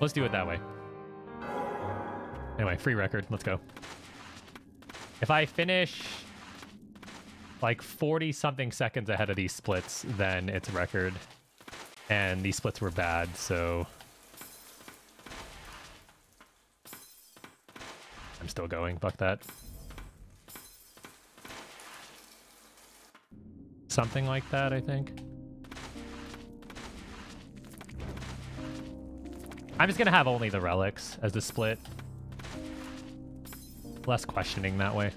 Let's do it that way. Anyway, free record. Let's go. If I finish like 40 something seconds ahead of these splits, then it's a record. And these splits were bad, so I'm still going. Fuck that. Something like that, I think. I'm just gonna have only the relics as the split. Less questioning that way.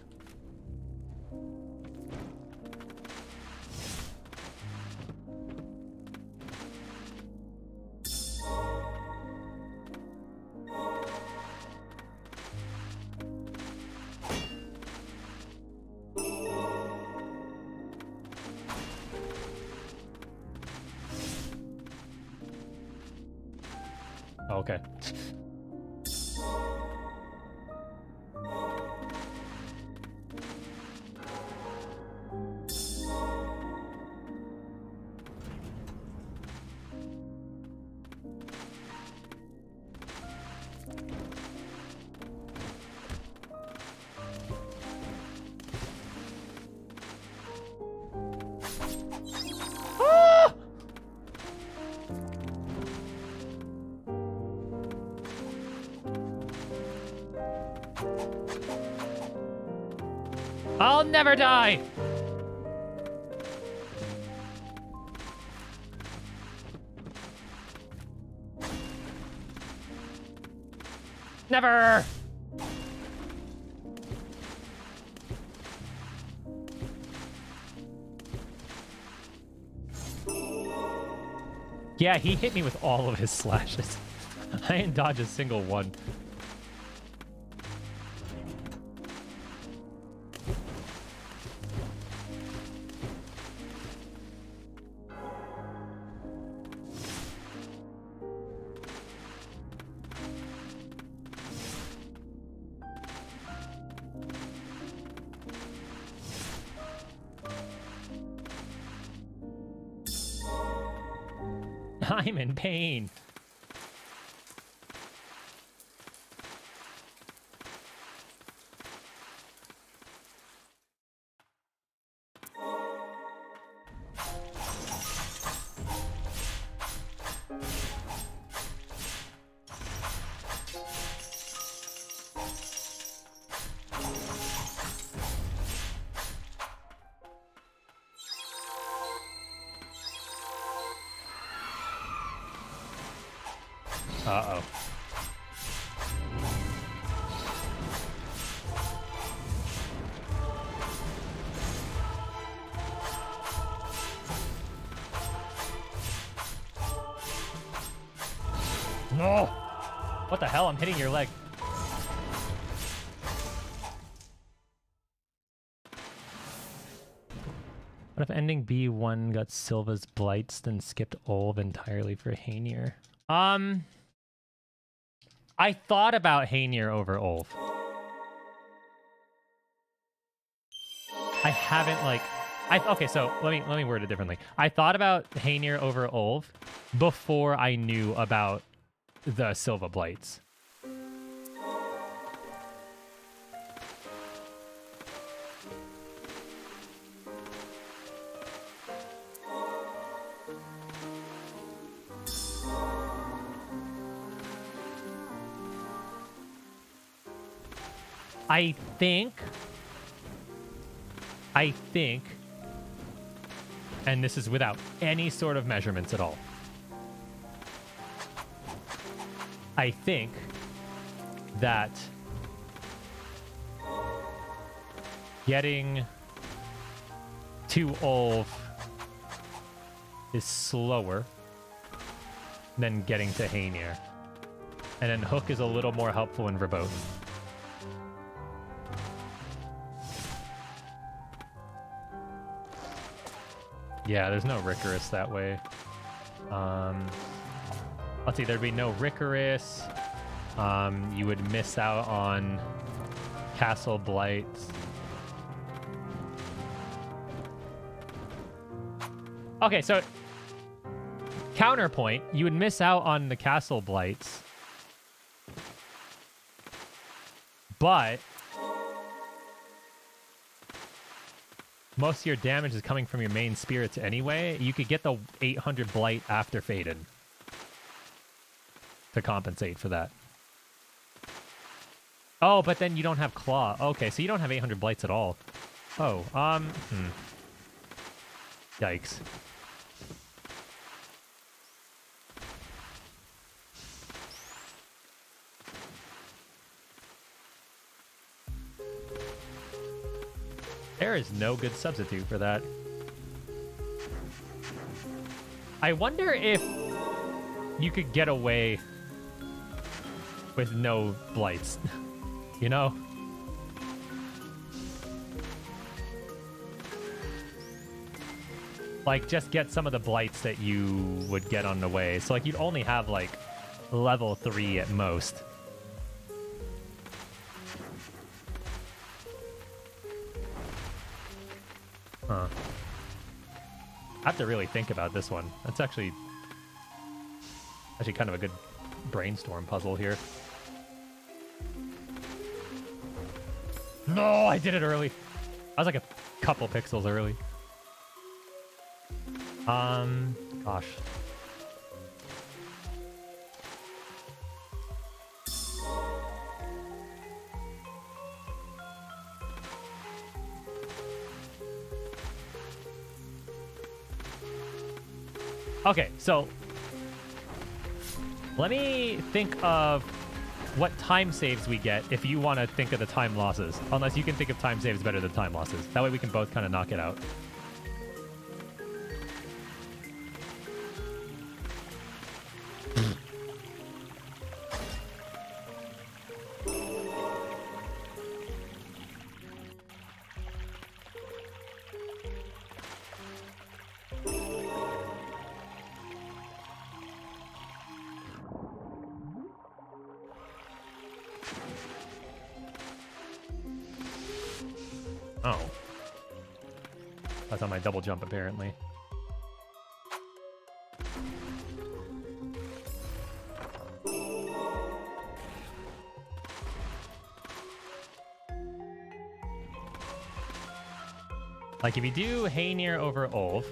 Yeah, he hit me with all of his slashes. I didn't dodge a single one. Pain. Hitting your leg. What if ending B1 got Silva's Blights, then skipped Ulv entirely for Hoenir? Um... I thought about Hoenir over Ulv. I haven't like I okay, so let me let me word it differently. I thought about Hoenir over Ulv before I knew about the Silva Blights. I think, I think, and this is without any sort of measurements at all. I think that getting to Ulv is slower than getting to Hoenir. And then Hook is a little more helpful in Verboten. Yeah, there's no Ricorous that way. Um, let's see, there'd be no Ricorous. Um, you would miss out on Castle Blight. Okay, so counterpoint, you would miss out on the Castle Blights. But most of your damage is coming from your main spirits anyway. You could get the 800 blight after Faden to compensate for that. Oh, but then you don't have claw. Okay, so you don't have 800 blights at all. Oh, um, hmm. Yikes. There is no good substitute for that. I wonder if you could get away with no blights. you know? Like, just get some of the blights that you would get on the way. So, like, you'd only have, like, level 3 at most. I have to really think about this one. That's actually actually kind of a good brainstorm puzzle here. No, I did it early. I was like a couple pixels early. Um, gosh. Okay, so let me think of what time saves we get if you want to think of the time losses. Unless you can think of time saves better than time losses. That way we can both kind of knock it out. Double jump, apparently. Like, if you do Hoenir over Ulv,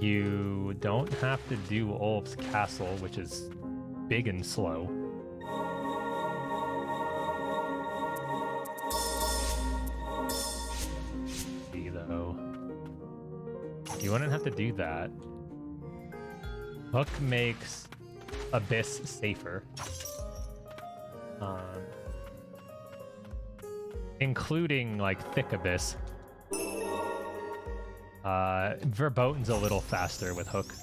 you don't have to do Ulv's castle, which is big and slow. Wouldn't have to do that. Hook makes Abyss safer. Um, including, like, Thick Abyss. Uh, Verboten's a little faster with Hook.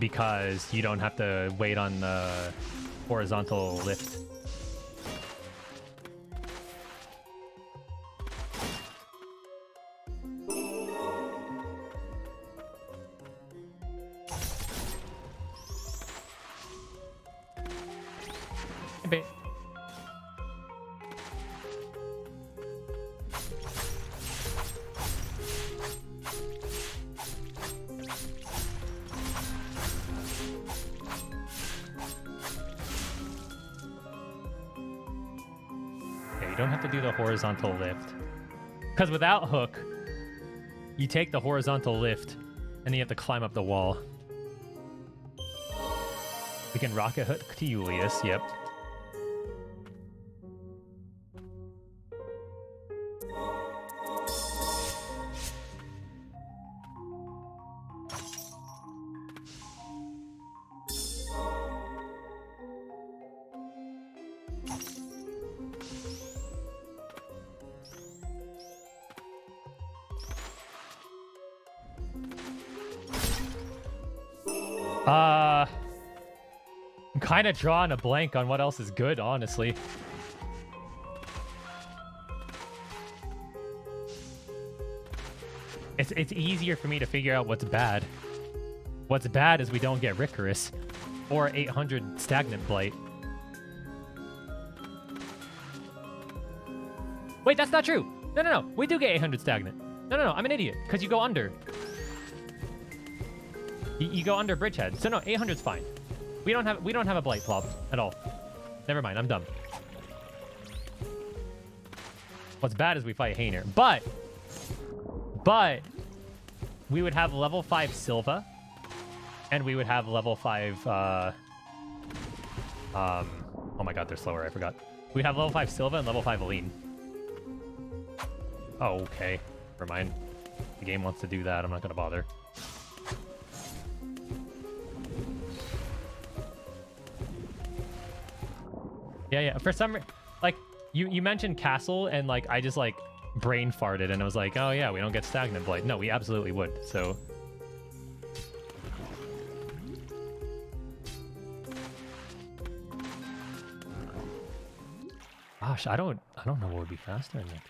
Because you don't have to wait on the horizontal lift. You take the horizontal lift, and then you have to climb up the wall. We can rocket hook to Julius, yep. Kind of drawing a blank on what else is good, honestly. It's, it's easier for me to figure out what's bad. What's bad is we don't get Ricorous or 800 Stagnant Blight. Wait, that's not true. No, no, no. We do get 800 Stagnant. No, no, no. I'm an idiot because you go under. You, you go under Bridgehead. So no, 800's fine. We don't have we don't have a blight problem at all. Never mind, I'm dumb. What's bad is we fight Hoenir. But but we would have level 5 Silva and we would have level 5 uh um oh my god, they're slower, I forgot. We'd have level 5 Silva and level 5 Aline. Oh, okay. Never mind. The game wants to do that. I'm not to bother. Yeah, yeah. For some, like you you mentioned castle, and like I just like brain farted, and I was like, oh yeah, we don't get stagnant blight. No, we absolutely would. So. Gosh, I don't I don't know what would be faster than that.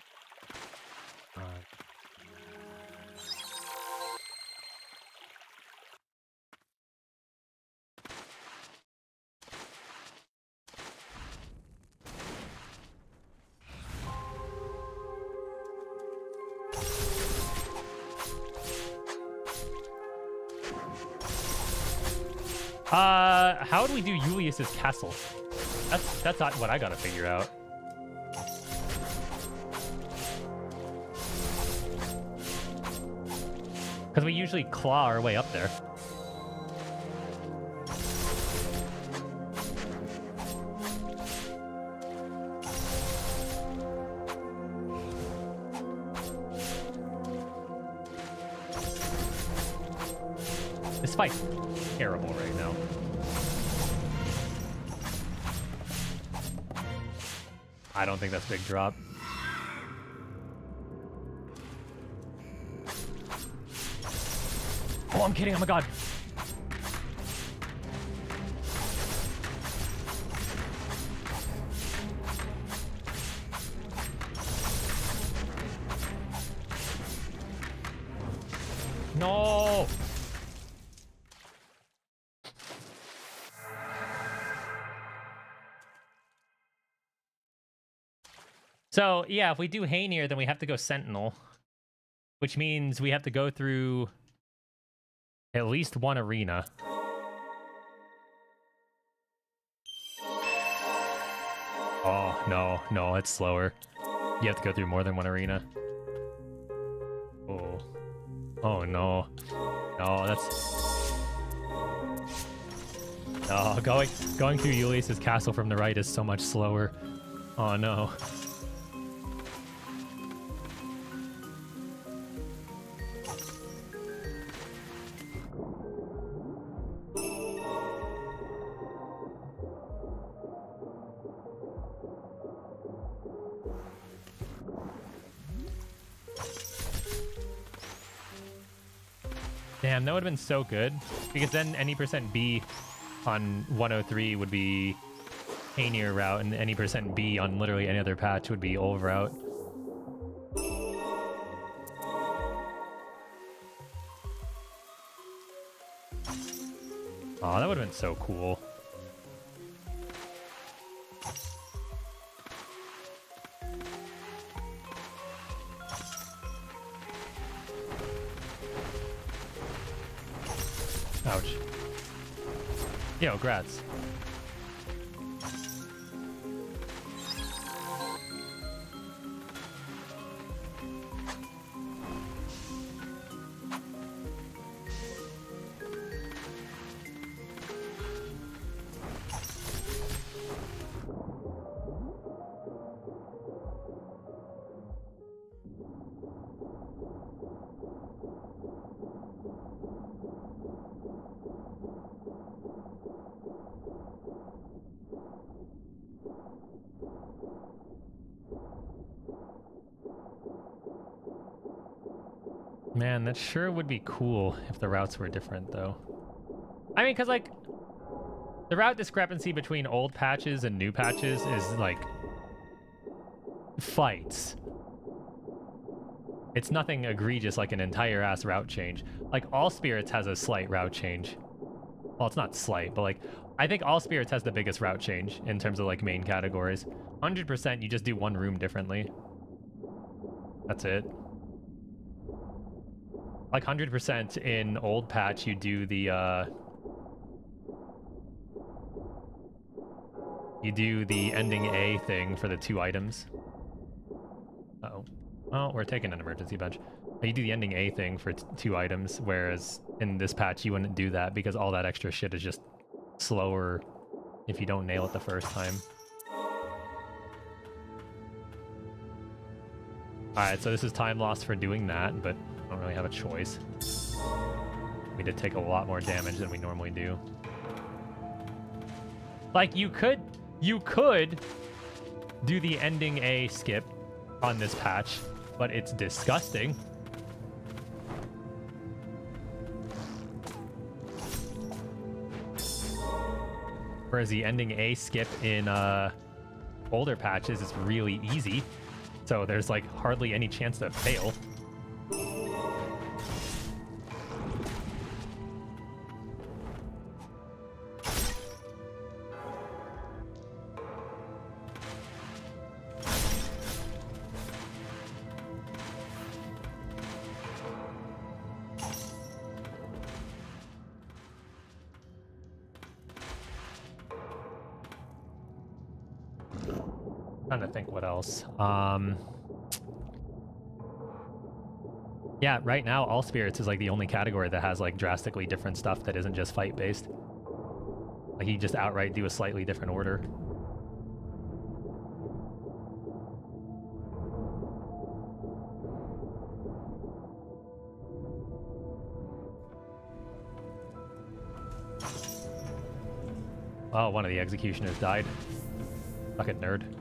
Uh, how do we do Julius's castle? That's that's not what I gotta figure out. Because we usually claw our way up there. This fight's I don't think that's big drop. Oh, I'm kidding. Oh my god. So, yeah, if we do Hoenir, then we have to go Sentinel. Which means we have to go through at least one arena. Oh, no, no, it's slower. You have to go through more than one arena. Oh. Oh, no. No, that's... Oh, going, going through Julius's castle from the right is so much slower. Oh, no. So good. Because then any percent B on 103 would be Hoenir route, and any percent B on literally any other patch would be old route. Oh, that would have been so cool. Yo, sure it would be cool if the routes were different, though. I mean, because, like, the route discrepancy between old patches and new patches is, like, fights. It's nothing egregious like an entire ass route change. Like, All Spirits has a slight route change. Well, it's not slight, but, like, I think All Spirits has the biggest route change in terms of, like, main categories. 100% you just do one room differently. That's it. Like 100% in old patch, you do the uh, you do the ending A thing for the two items. Uh oh. Oh, we're taking an emergency bench. You do the ending A thing for two items, whereas in this patch you wouldn't do that because all that extra shit is just slower if you don't nail it the first time. Alright, so this is time lost for doing that, but I don't really have a choice. We did take a lot more damage than we normally do. Like, you could... You could do the ending A skip on this patch, but it's disgusting. Whereas the ending A skip in uh, older patches is really easy. So there's like hardly any chance to fail. Um, yeah, right now, All Spirits is like the only category that has like drastically different stuff that isn't just fight based. Like you just outright do a slightly different order. Oh, one of the executioners died. Fucking nerd.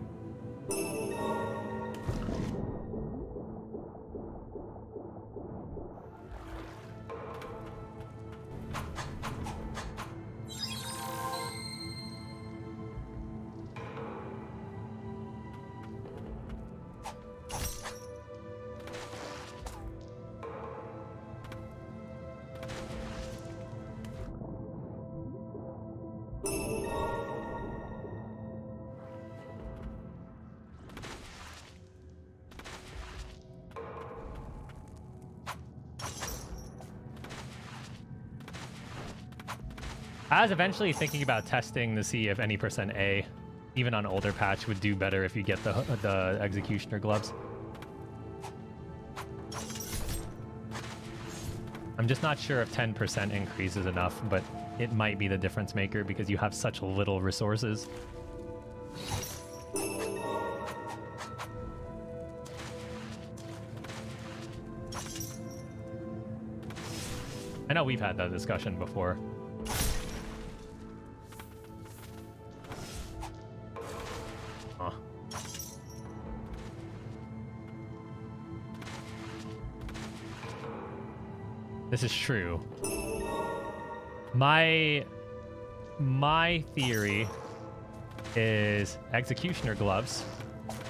Was eventually thinking about testing to see if any percent A, even on older patch, would do better if you get the the executioner gloves. I'm just not sure if 10% increase is enough, but it might be the difference maker because you have such little resources. I know we've had that discussion before. This is true. My my theory is executioner gloves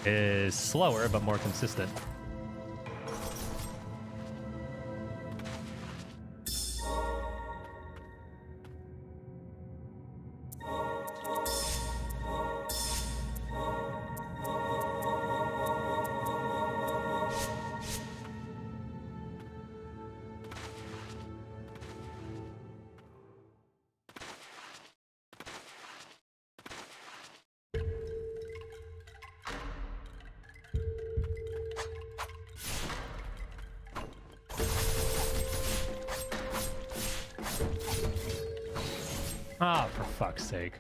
is slower but more consistent. Ah, for fuck's sake.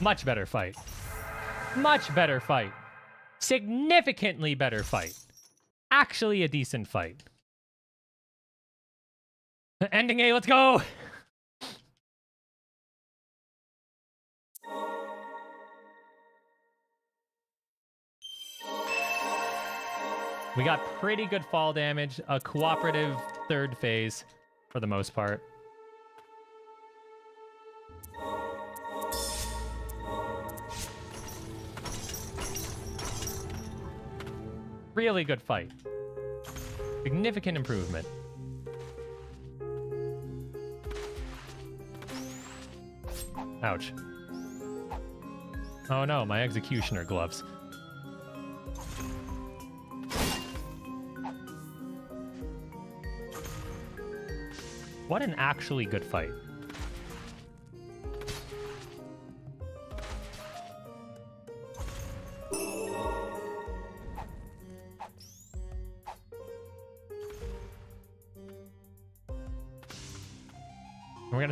Much better fight. Much better fight. Significantly better fight. Actually a decent fight. Ending A, let's go! We got pretty good fall damage, a cooperative third phase for the most part. Really good fight. Significant improvement. Ouch. Oh no, my executioner gloves. What an actually good fight.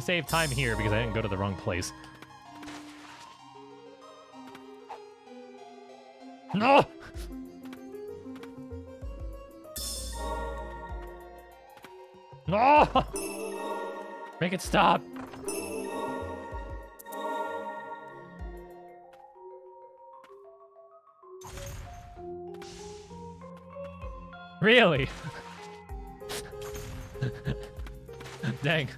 Save time here because I didn't go to the wrong place. No! No! Make it stop! Really? Dang.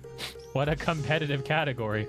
What a competitive category.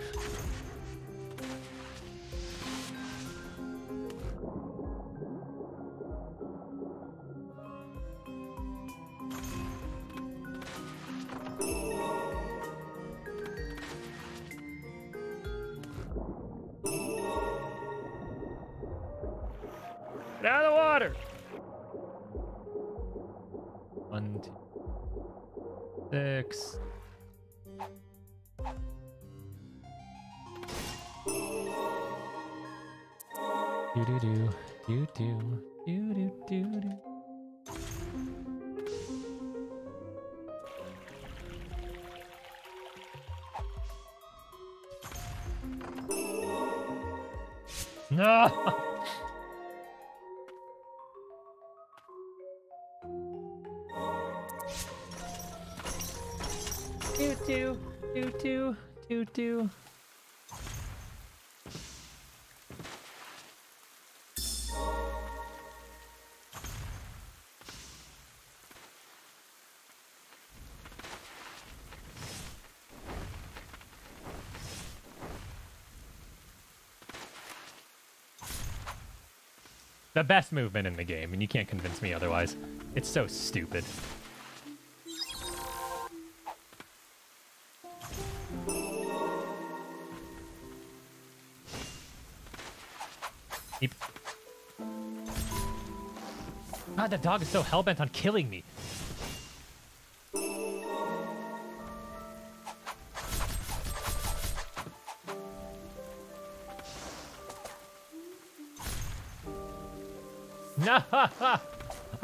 The best movement in the game, and you can't convince me otherwise. It's so stupid. God, that dog is so hellbent on killing me.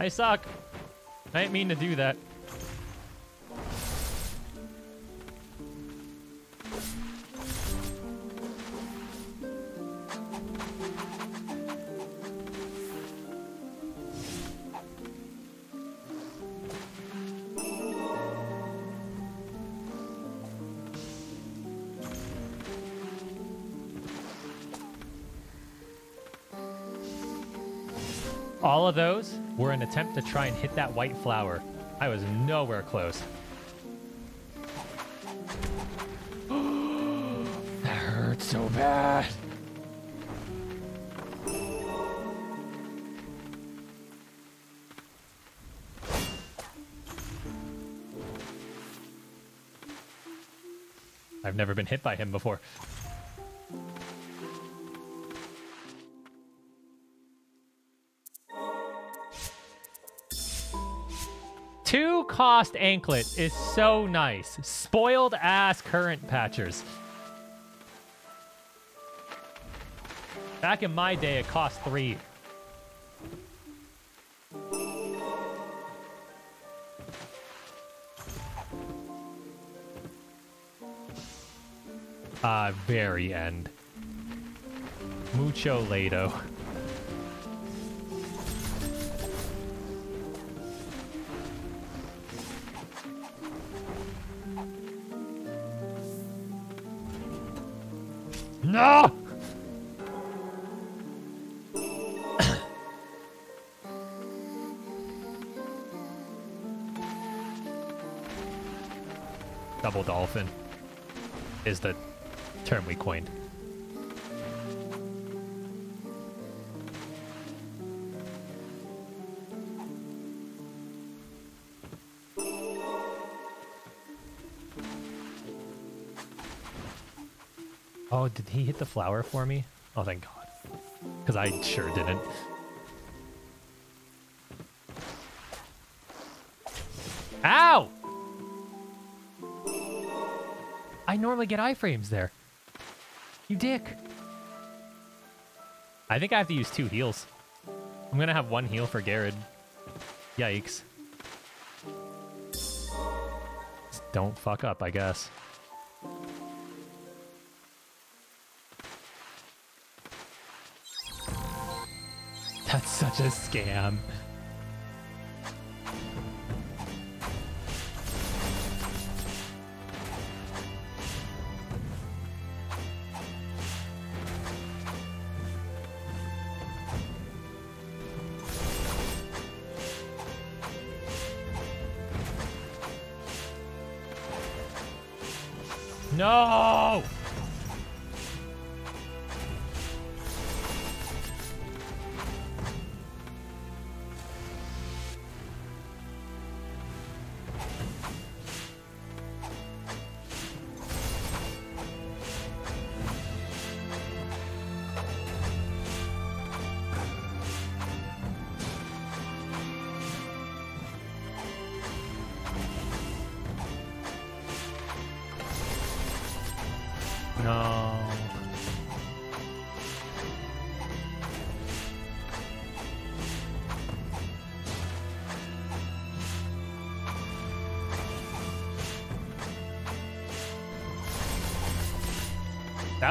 I suck. I didn't mean to do that. Attempt to try and hit that white flower. I was nowhere close. that hurts so bad. I've never been hit by him before. Cost anklet is so nice. Spoiled ass current patchers. Back in my day, it cost three. Uh, very end. Mucho Lado. Double dolphin is the term we coined. Oh, did he hit the flower for me? Oh, thank God. Because I sure didn't. I normally get iframes there. You dick. I think I have to use two heals. I'm gonna have one heal for Gerrod. Yikes. Just don't fuck up, I guess. That's such a scam.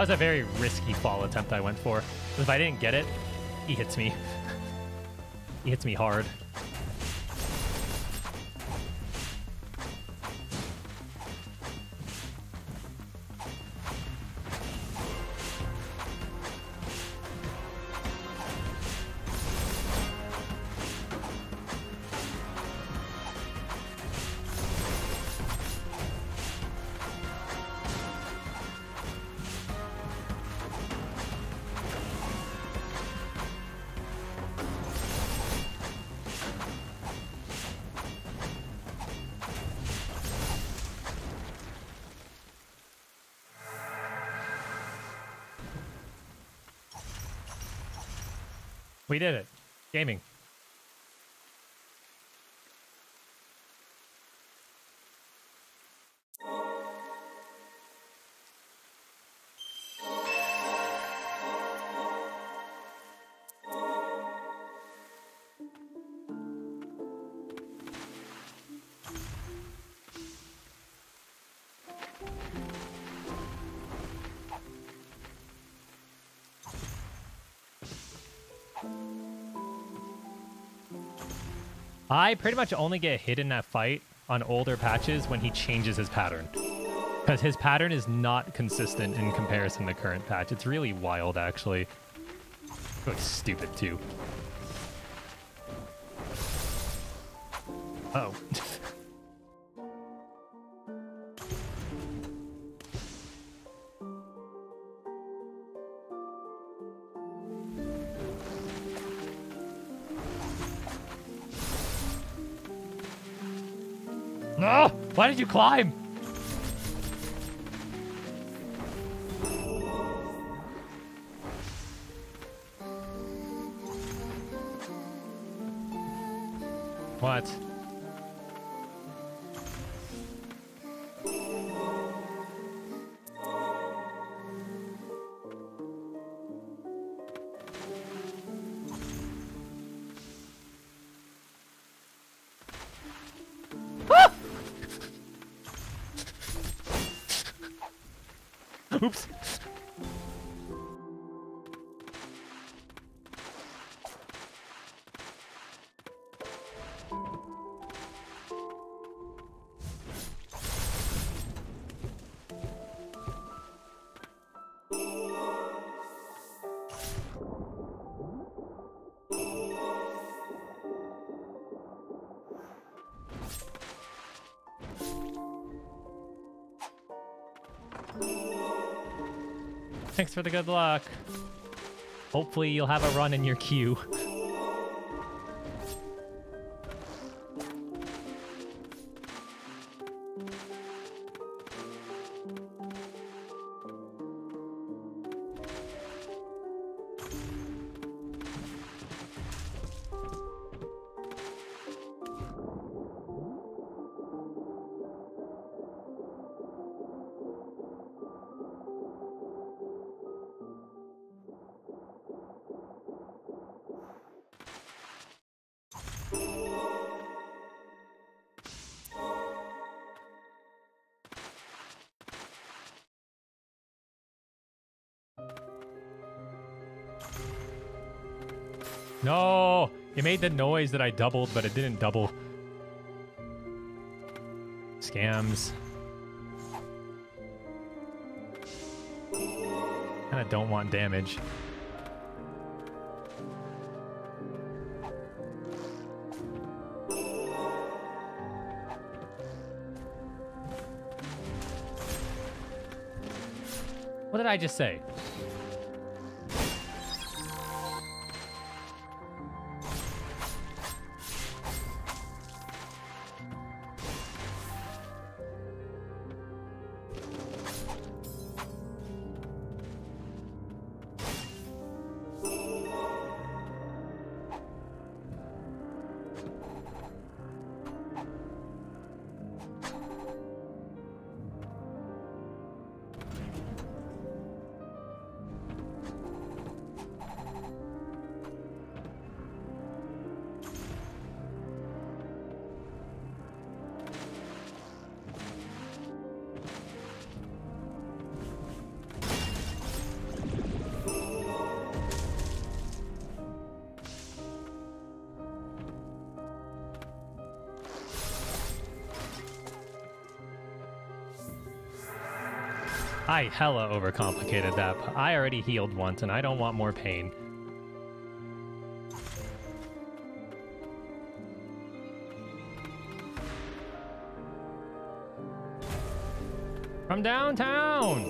Was a very risky fall attempt I went for. If I didn't get it, he hits me. he hits me hard. We did it. I pretty much only get hit in that fight on older patches when he changes his pattern. Because his pattern is not consistent in comparison to current patch. It's really wild, actually. Stupid, too. No! Why did you climb? What? For the good luck. Hopefully you'll have a run in your queue. Made the noise that I doubled, but it didn't double. Scams. Kinda don't want damage. What did I just say? Hella overcomplicated that. but I already healed once and I don't want more pain. From downtown!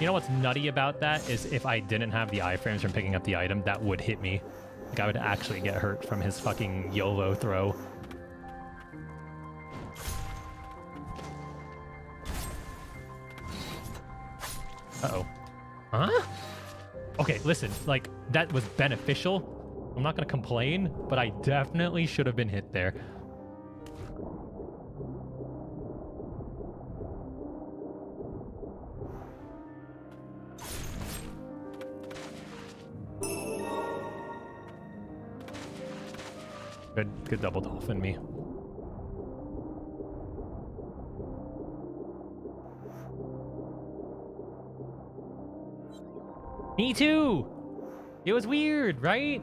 You know what's nutty about that is if I didn't have the iframes from picking up the item, that would hit me. Like I would actually get hurt from his fucking YOLO throw. Okay, listen, like, that was beneficial. I'm not gonna complain, but I definitely should have been hit there. Good, good double dolphin me. Me too. It was weird, right?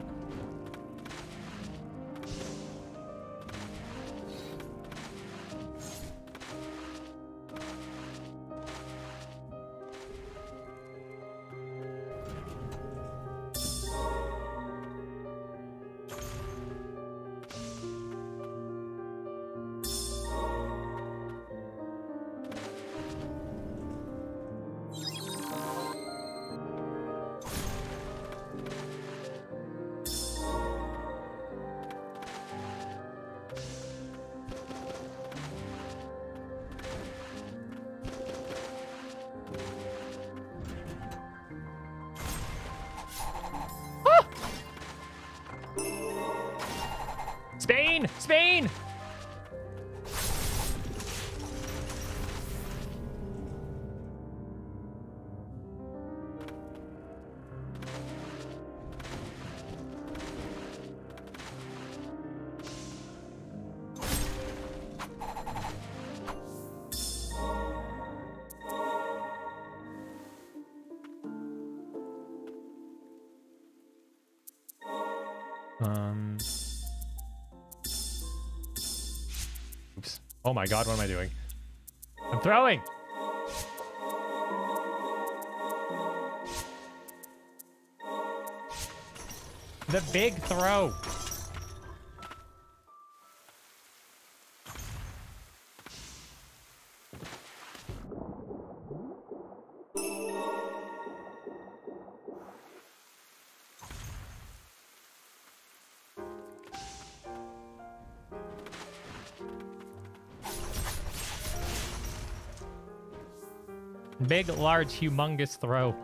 Oh my god, what am I doing? I'm throwing! The big throw! Big, large, humongous throw.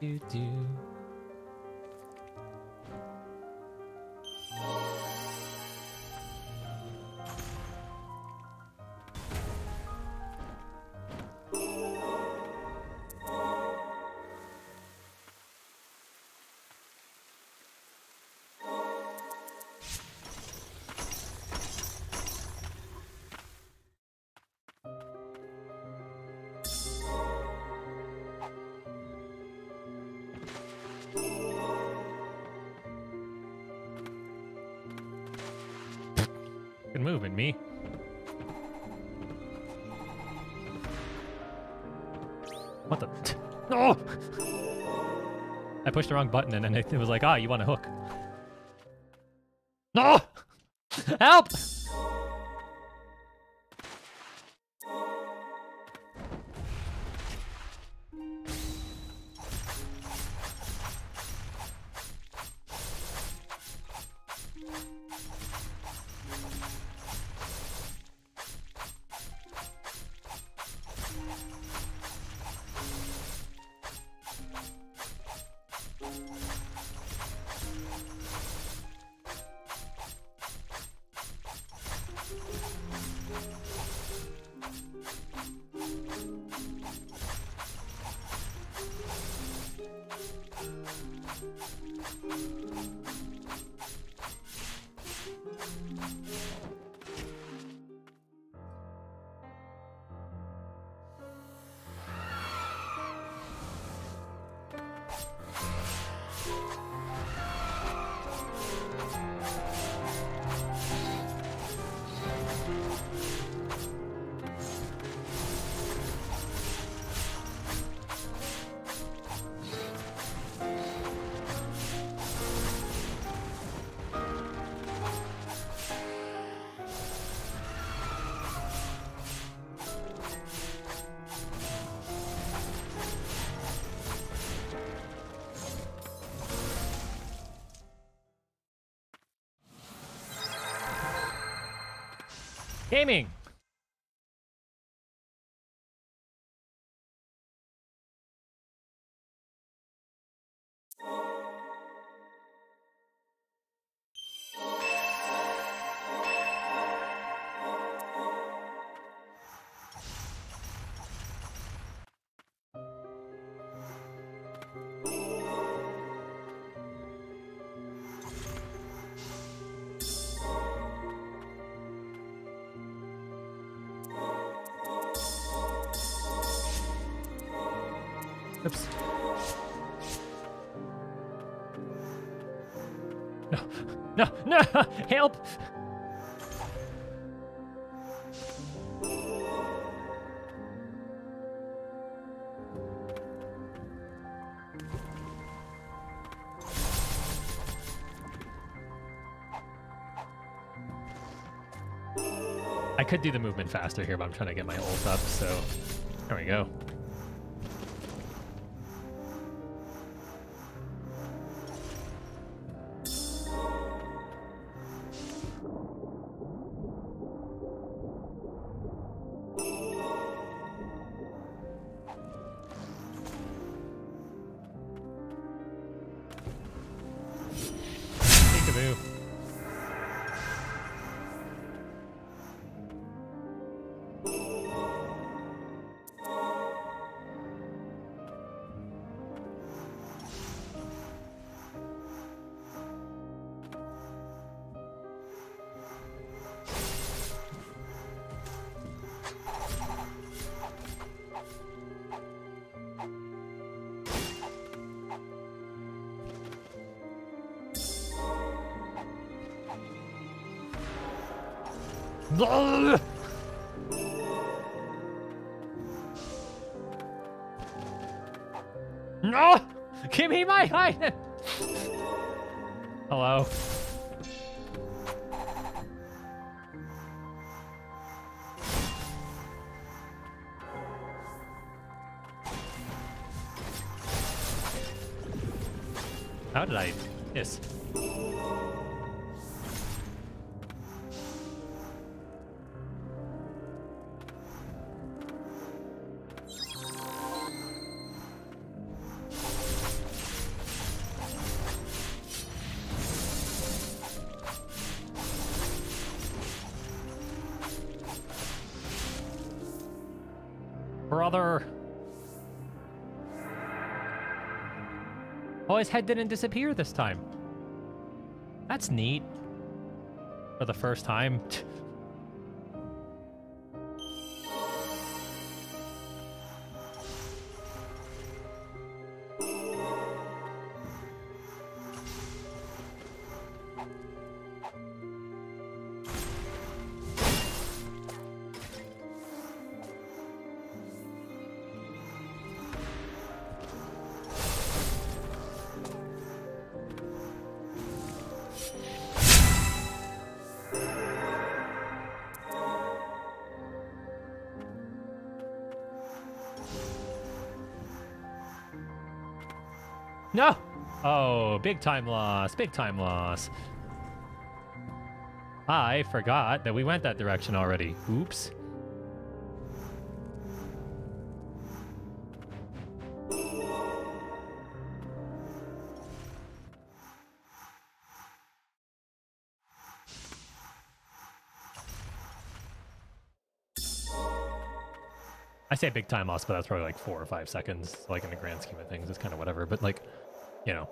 do do. Pushed the wrong button and then it was like, ah, you want a hook. No! Help! Gaming. Do the movement faster here, but I'm trying to get my ult up, so there we go. How did I miss? Oh, his head didn't disappear this time. That's neat. For the first time. big time loss, big time loss. I forgot that we went that direction already. Oops. I say big time loss, but that's probably like four or five seconds. Like in the grand scheme of things, it's kind of whatever. But like, you know.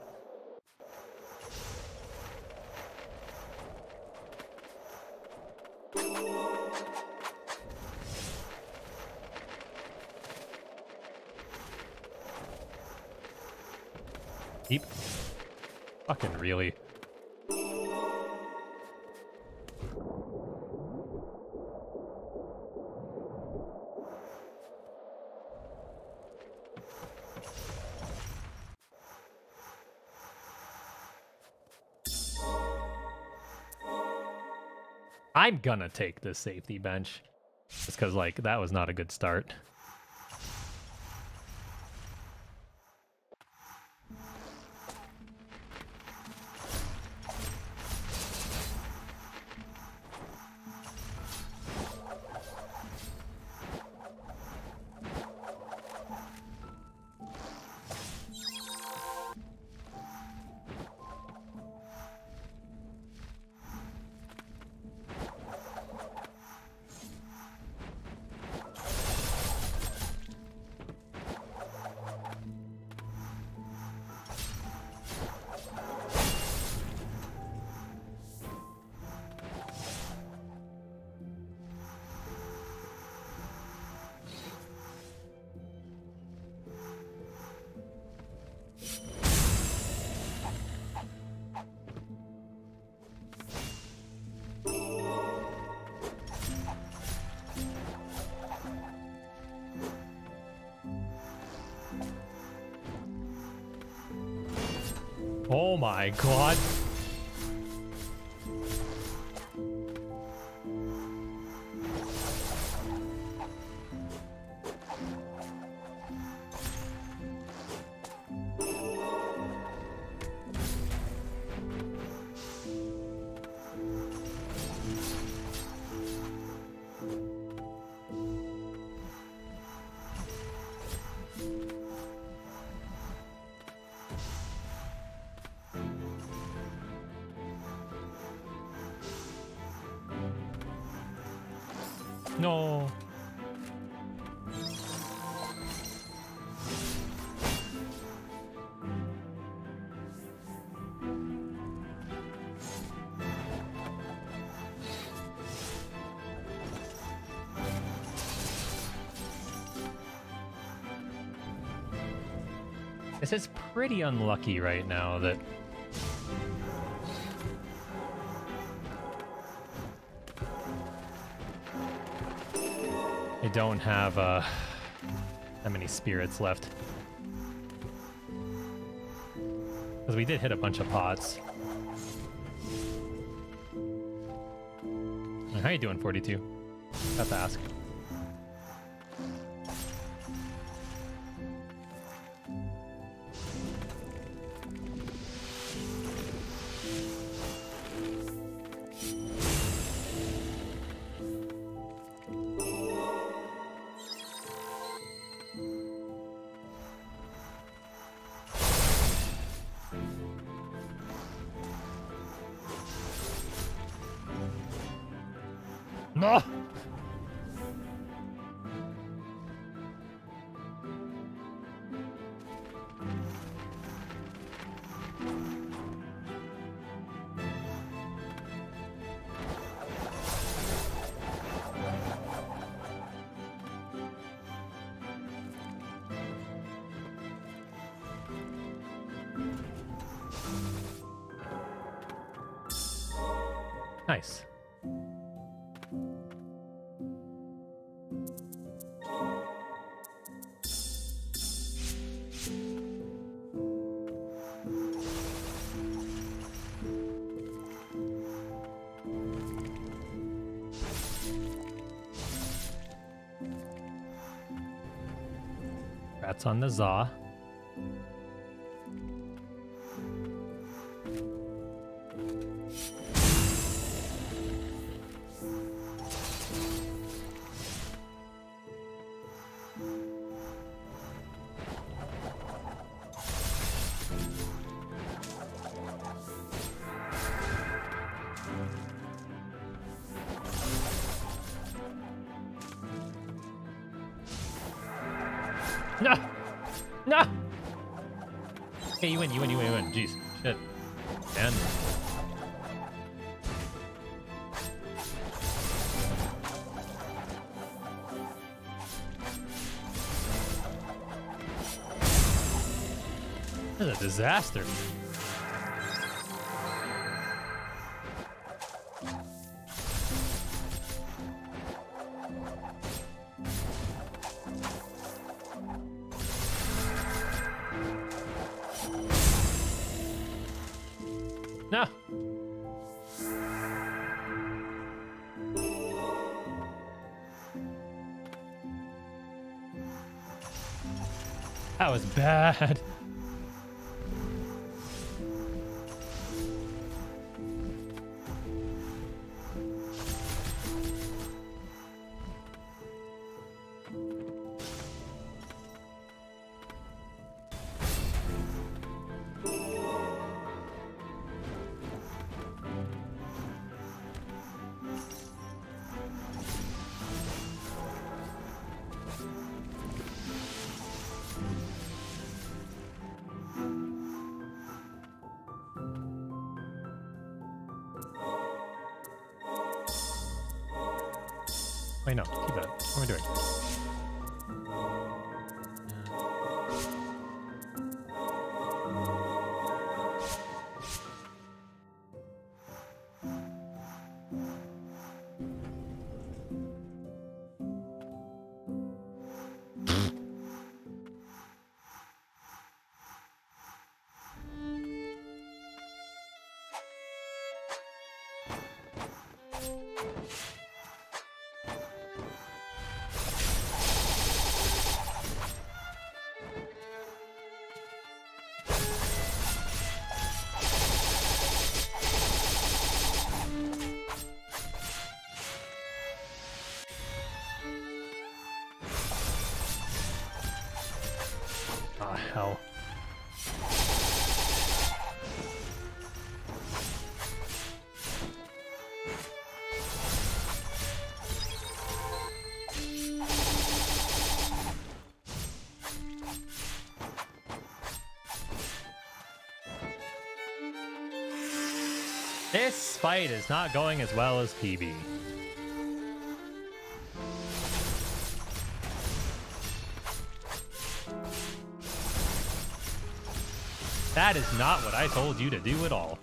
Fucking really. I'm gonna take this safety bench. Just because, like, that was not a good start. My god. No. This is pretty unlucky right now that don't have uh, that many spirits left. Because we did hit a bunch of pots. How you doing, 42? Have to ask. Rats on the Zaw. Disaster. That was bad. Fight is not going as well as PB. That is not what I told you to do at all.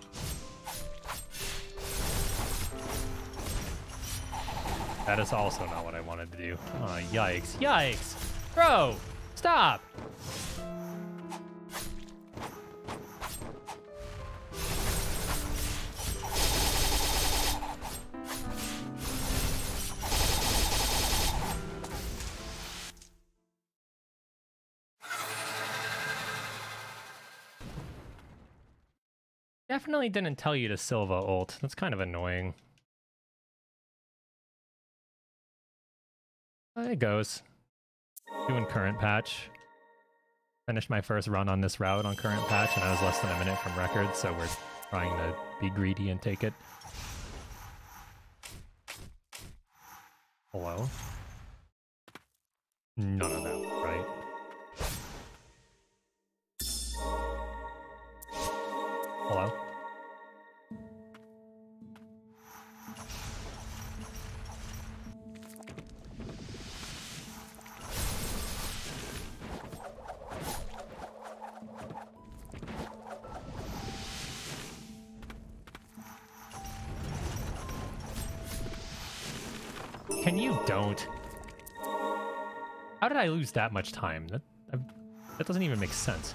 That is also not what I wanted to do. Oh, yikes. Yikes! Bro! Stop! Definitely didn't tell you to Silva ult. That's kind of annoying. It goes. Doing current patch. Finished my first run on this route on current patch, and I was less than a minute from record, so we're trying to be greedy and take it. Hello? None of that, right? Hello? Lose that much time? That that doesn't even make sense.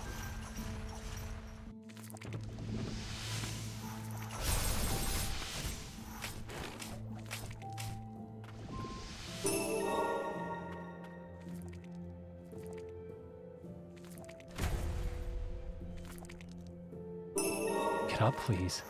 Get up, please.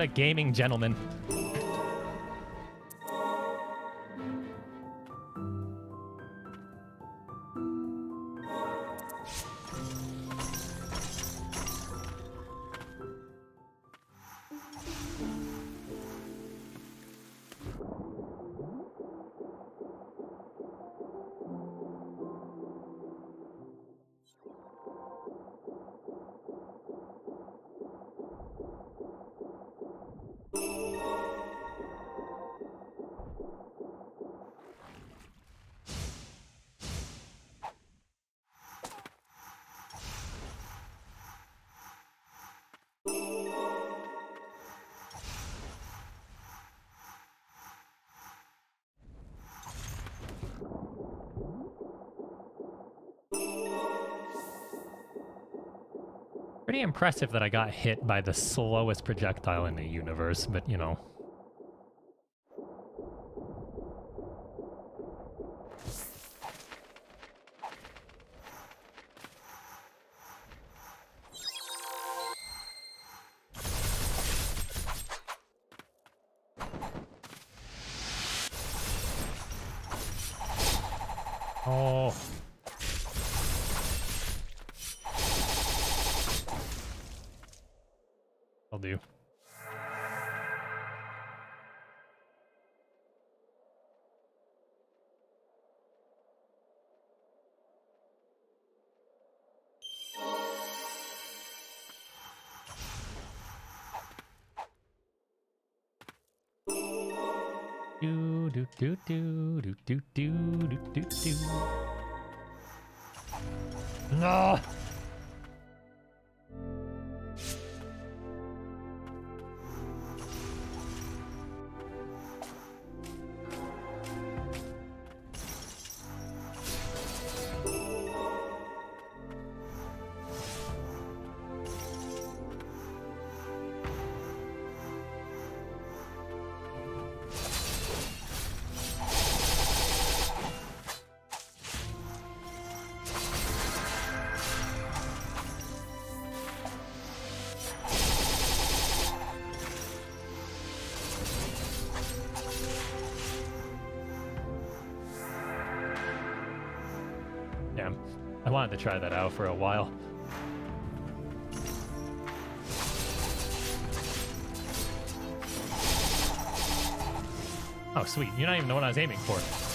What a gaming gentleman. Impressive that I got hit by the slowest projectile in the universe, but you know. Try that out for a while. Oh, sweet. You're not even the one I was aiming for.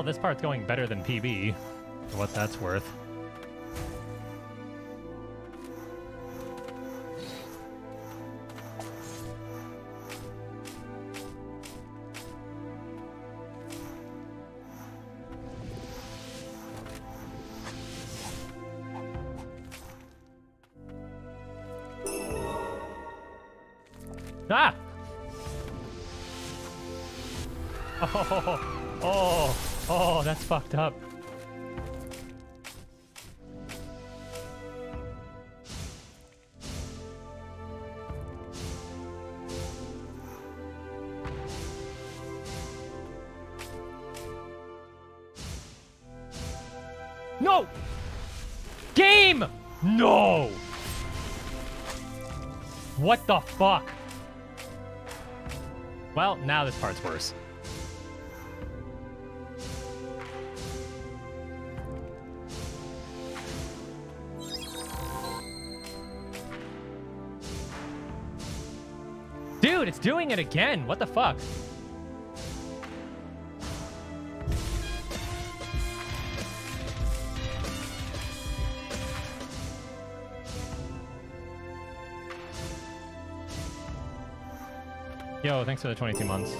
Well, this part's going better than PB, for what that's worth. Ah! Oh, oh, oh, Oh, that's fucked up. No! Game! No! What the fuck? Well, now this part's worse. Doing it again. What the fuck? Yo, thanks for the 22 months.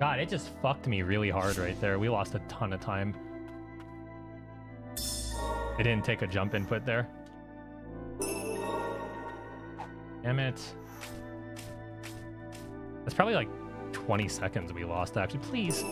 God, it just fucked me really hard right there. We lost a ton of time. It didn't take a jump input there. Damn it. That's probably like 20 seconds we lost, actually. Please.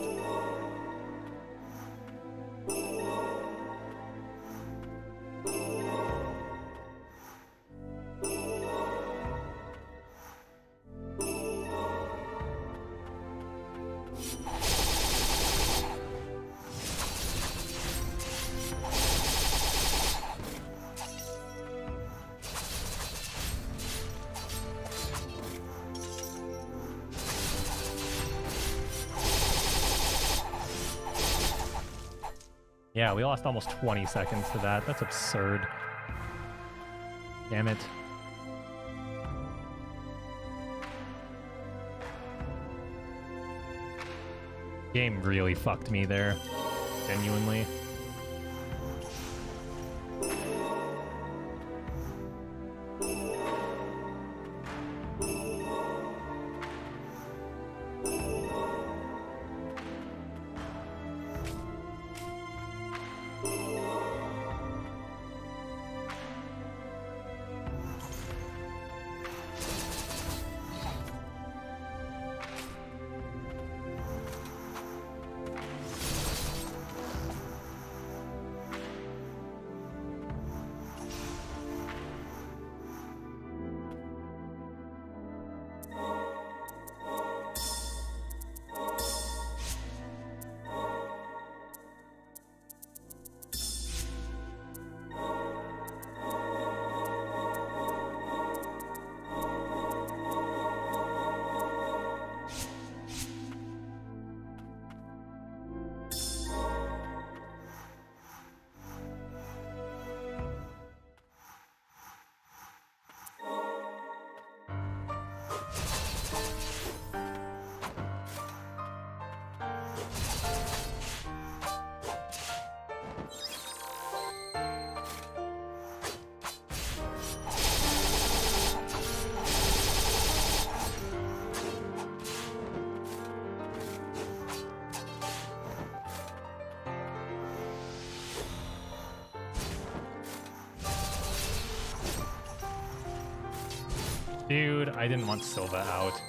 Lost almost 20 seconds to that. That's absurd. Damn it. Game really fucked me there. Genuinely. Didn't want Silva out.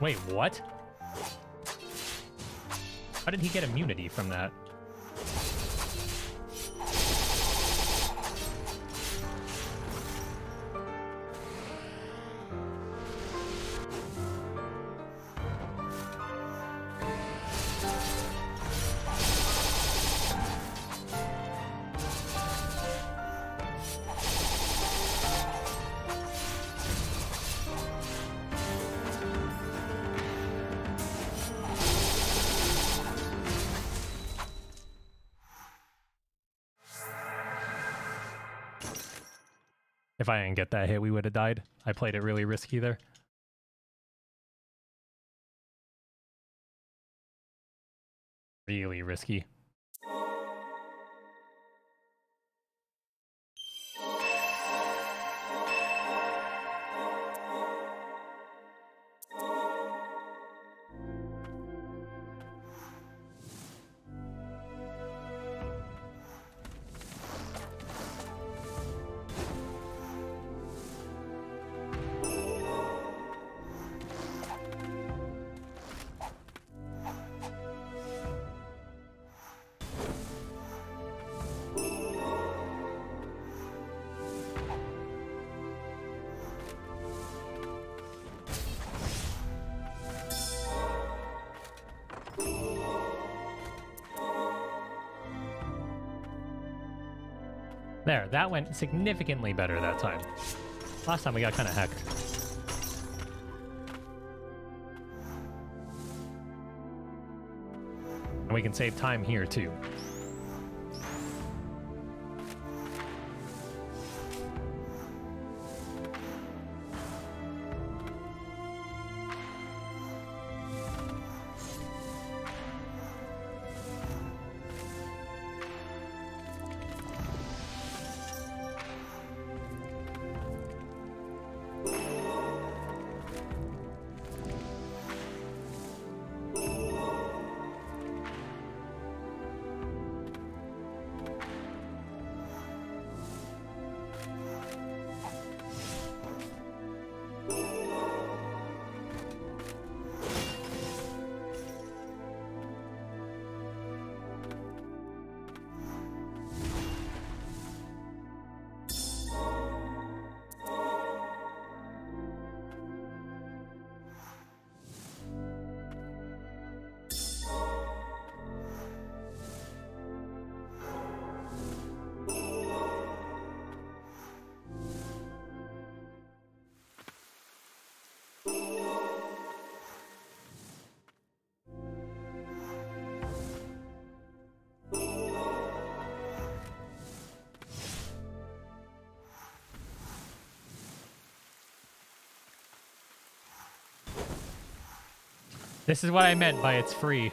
Wait, what? How did he get immunity from that? I didn't get that hit, we would have died. I played it really risky there. Really risky. That went significantly better that time. Last time we got kind of hecked. And we can save time here too. This is what I meant by it's free.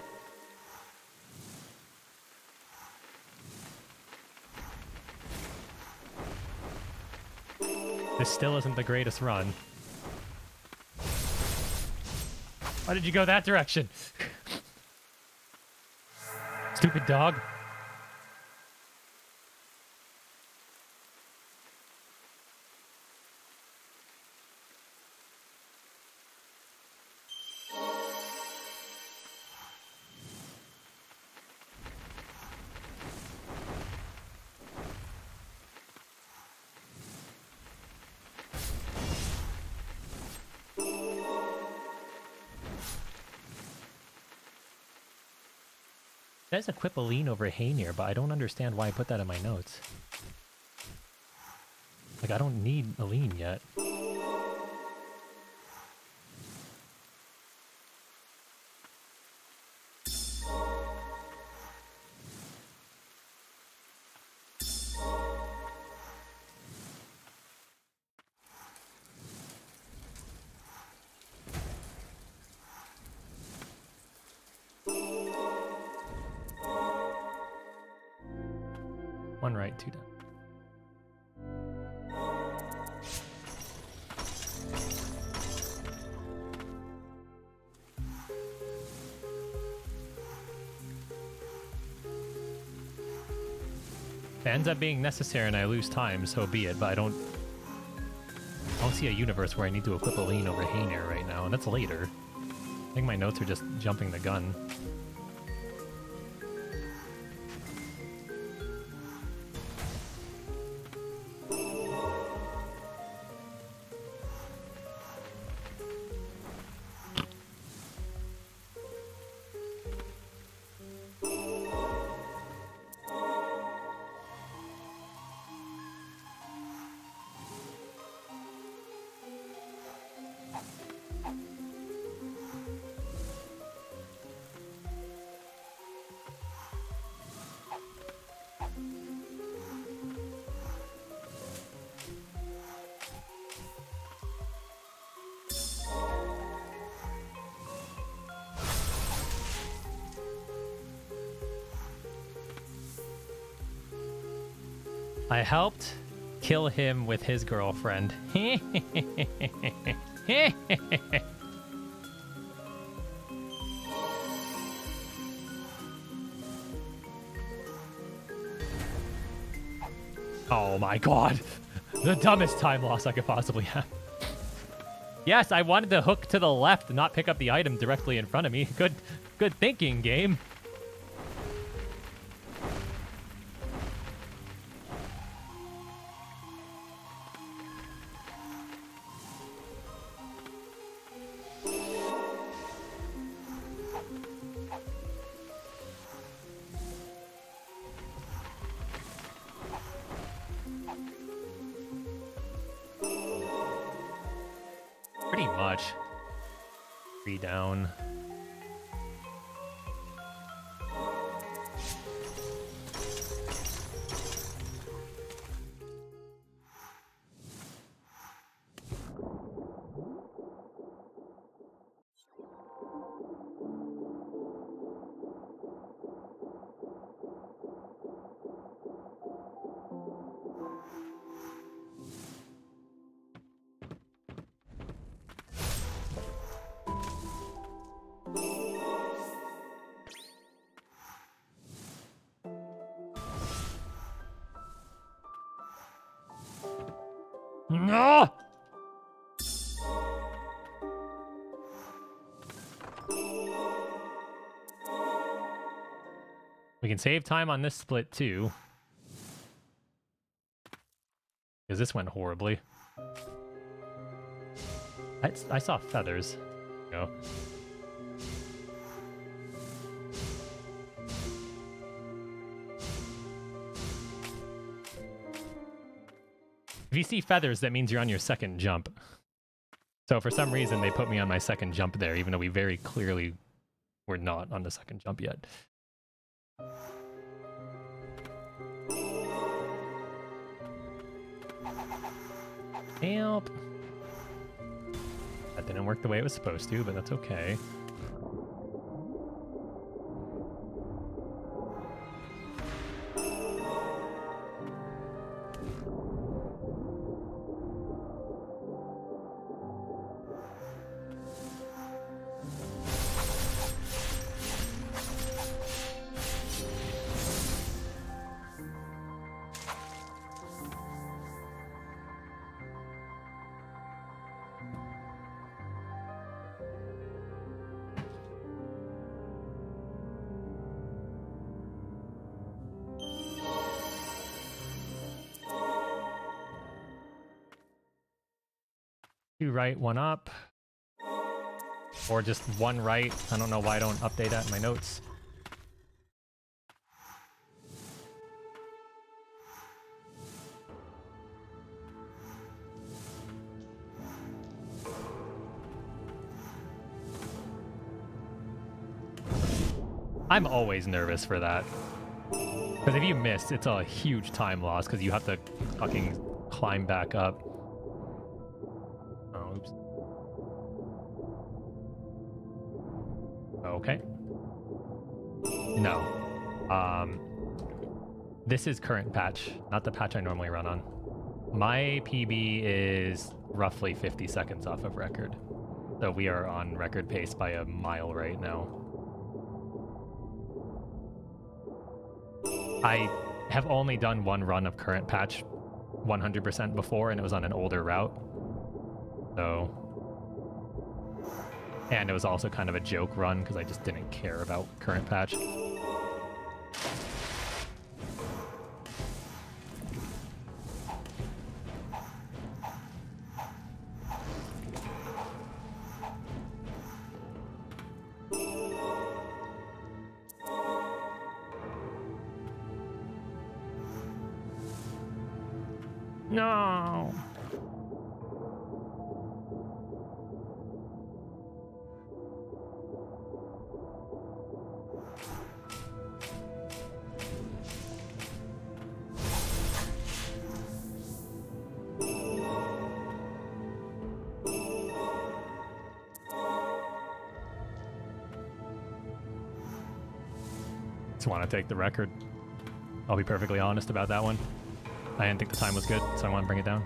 This still isn't the greatest run. Why did you go that direction? Stupid dog. There's equip Aline over Hoenir, but I don't understand why I put that in my notes. Like, I don't need Aline yet. One right, two down. It ends up being necessary and I lose time, so be it, but I don't... I don't see a universe where I need to equip a lean over Hoenir right now, and that's later. I think my notes are just jumping the gun. Helped kill him with his girlfriend. oh my god. The dumbest time loss I could possibly have. Yes, I wanted to hook to the left and not pick up the item directly in front of me. Good good thinking, game. We can save time on this split too. Because this went horribly. I, I saw feathers. Go. If you see feathers, that means you're on your second jump. So for some reason, they put me on my second jump there, even though we very clearly were not on the second jump yet. Help! That didn't work the way it was supposed to, but that's okay. Right, one up. Or just one right. I don't know why I don't update that in my notes. I'm always nervous for that. Because if you miss, it's a huge time loss because you have to fucking climb back up. This is current patch, not the patch I normally run on. My PB is roughly 50 seconds off of record. So we are on record pace by a mile right now. I have only done one run of current patch 100% before, and it was on an older route. So, and it was also kind of a joke run because I just didn't care about current patch. I'll be perfectly honest about that one. I didn't think the time was good, so I want to bring it down.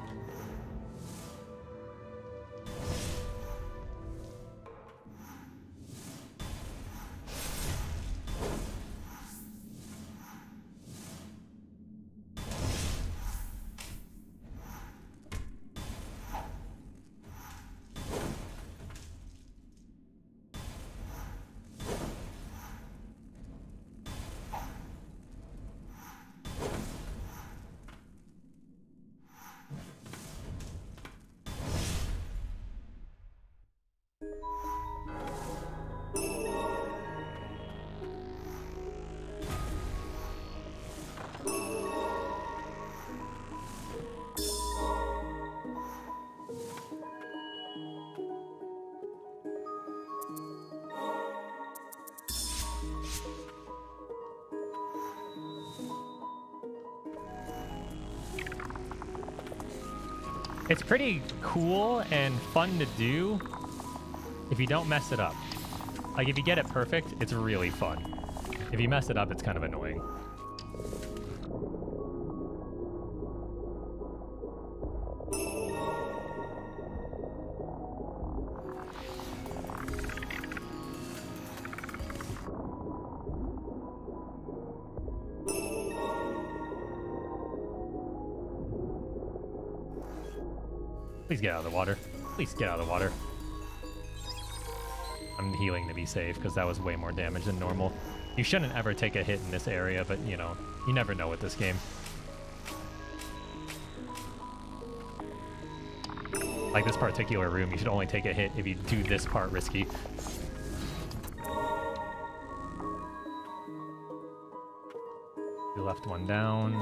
Pretty cool and fun to do if you don't mess it up. Like, if you get it perfect, it's really fun. If you mess it up, it's kind of annoying. Please get out of the water. Please get out of the water. I'm healing to be safe because that was way more damage than normal. You shouldn't ever take a hit in this area, but you know, you never know with this game. Like this particular room, you should only take a hit if you do this part risky. You left one down.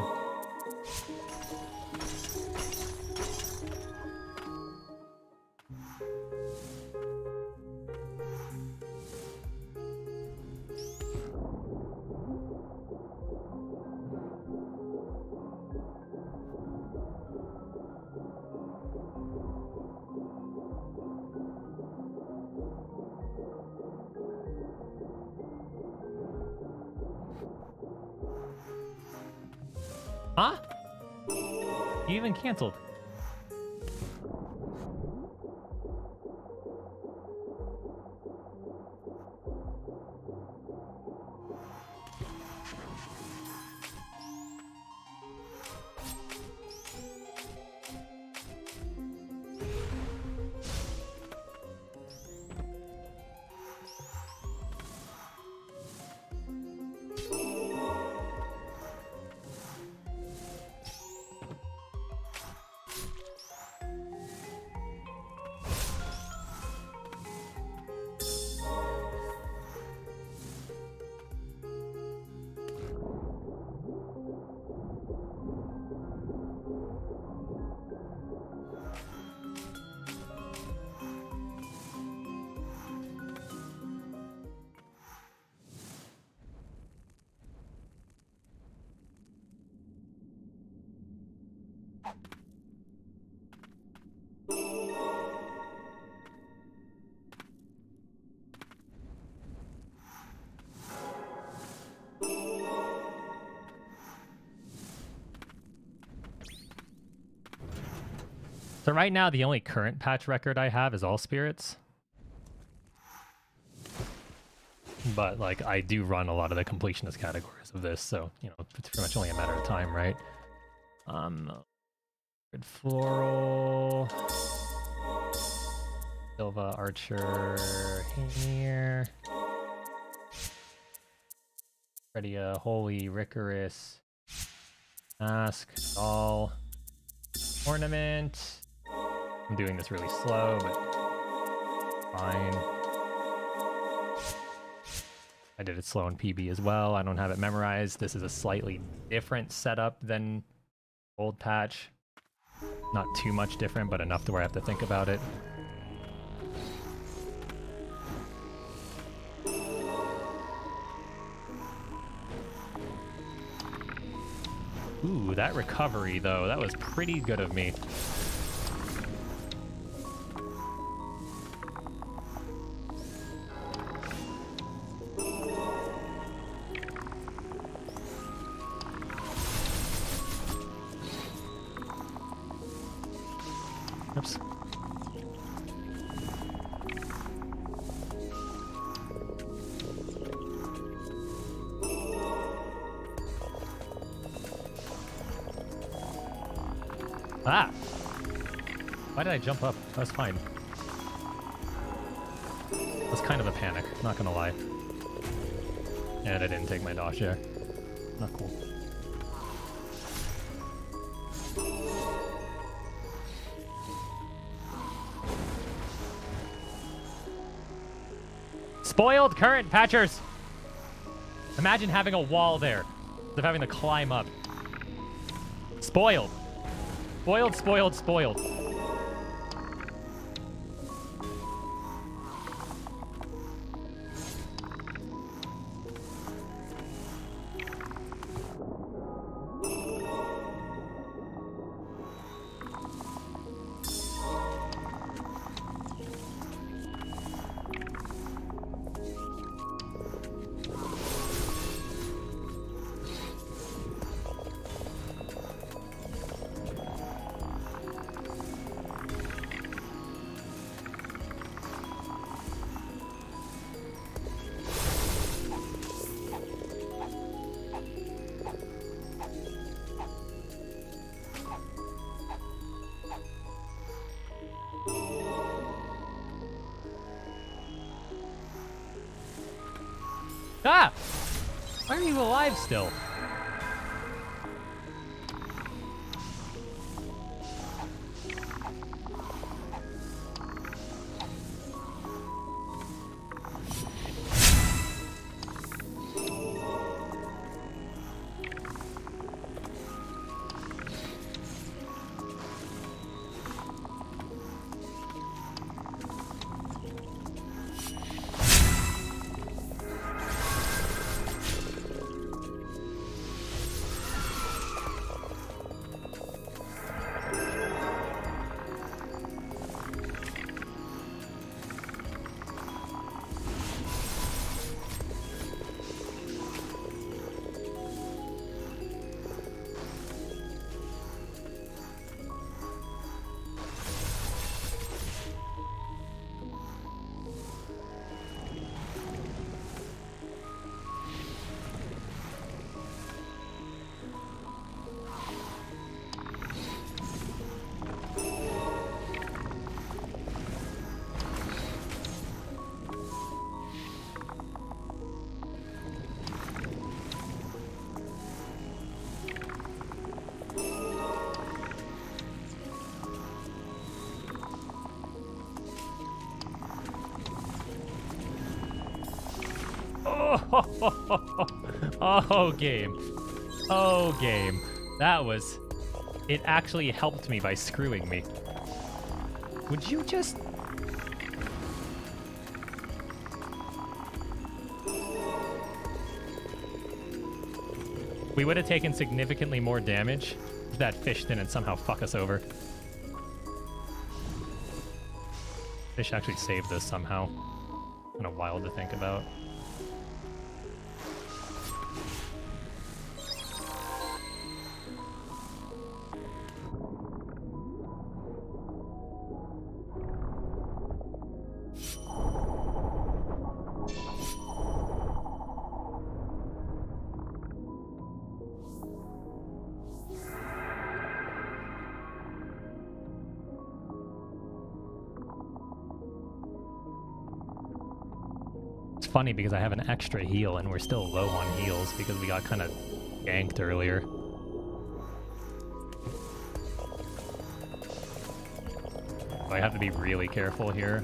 So right now, the only current patch record I have is all spirits. but like I do run a lot of the completionist categories of this, so you know it's pretty much only a matter of time, right? Um, floral, Silva Archer here. Ready a holy Ricorous mask all ornament. I'm doing this really slow, but fine. I did it slow in PB as well. I don't have it memorized. This is a slightly different setup than old patch. Not too much different, but enough to where I have to think about it. Ooh, that recovery, though, that was pretty good of me. Ah. jump up. That's fine. That's kind of a panic, not gonna lie. And I didn't take my dash there. Not cool. Spoiled current, Patchers! Imagine having a wall there, instead of having to climb up. Spoiled. Spoiled, spoiled, spoiled. Still. Oh, game. Oh, game. That was... It actually helped me by screwing me. Would you just... We would have taken significantly more damage if that fish didn't somehow fuck us over. Fish actually saved us somehow. Kind of wild to think about. Funny because I have an extra heal and we're still low on heals because we got kind of ganked earlier. So I have to be really careful here.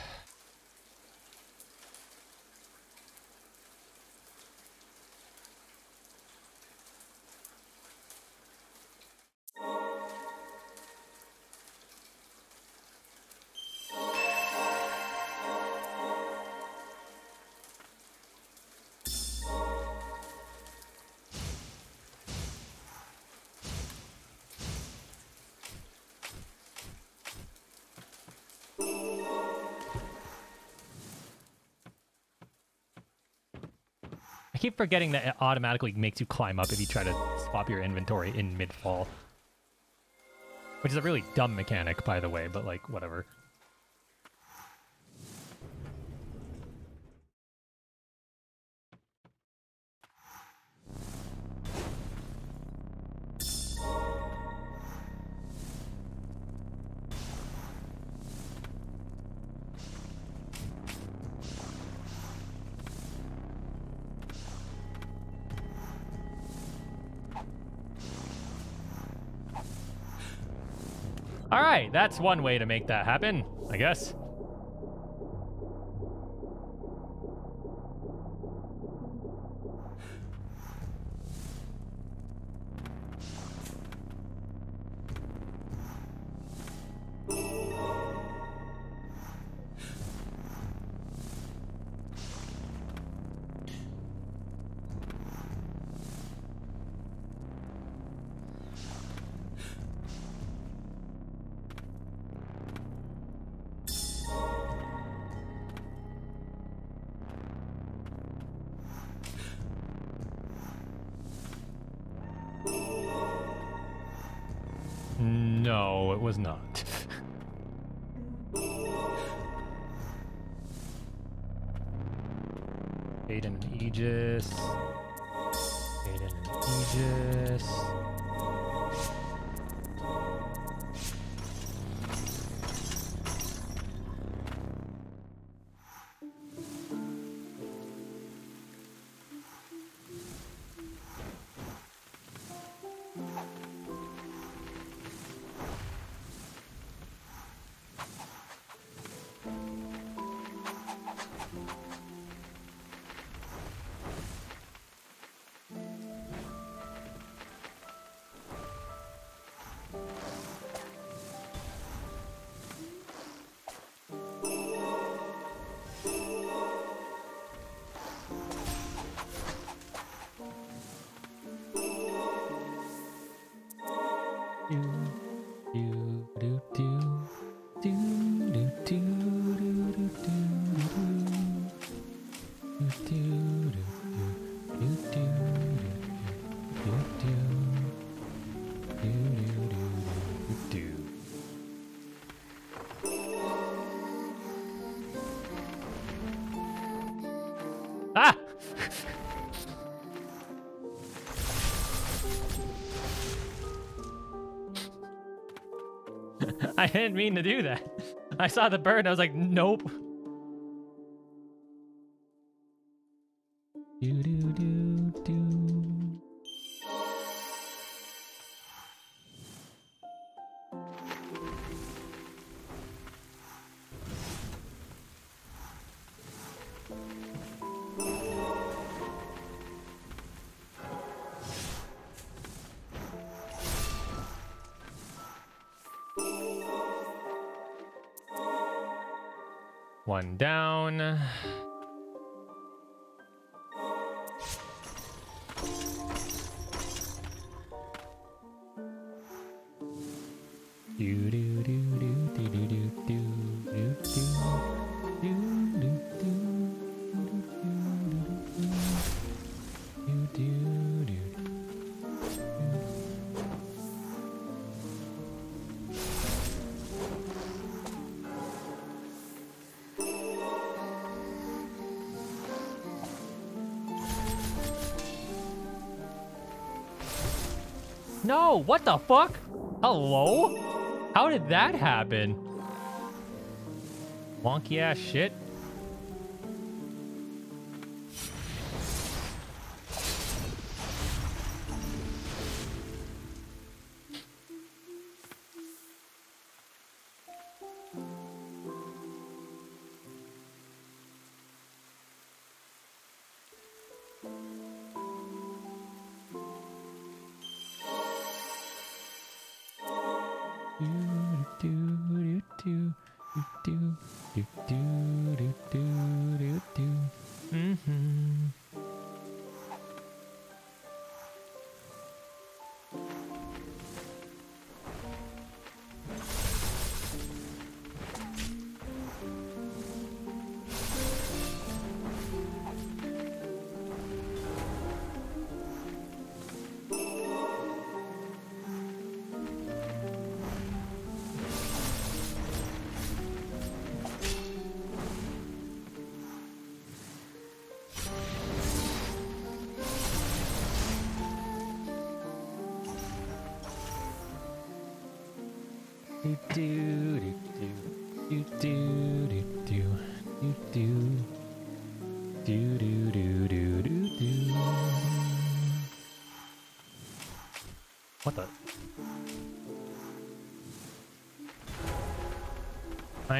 keep forgetting that it automatically makes you climb up if you try to swap your inventory in mid-fall. Which is a really dumb mechanic, by the way, but like, whatever. That's one way to make that happen, I guess. Didn't mean to do that. I saw the bird. I was like, nope. One down. Do No, what the fuck? Hello? How did that happen? Wonky ass shit.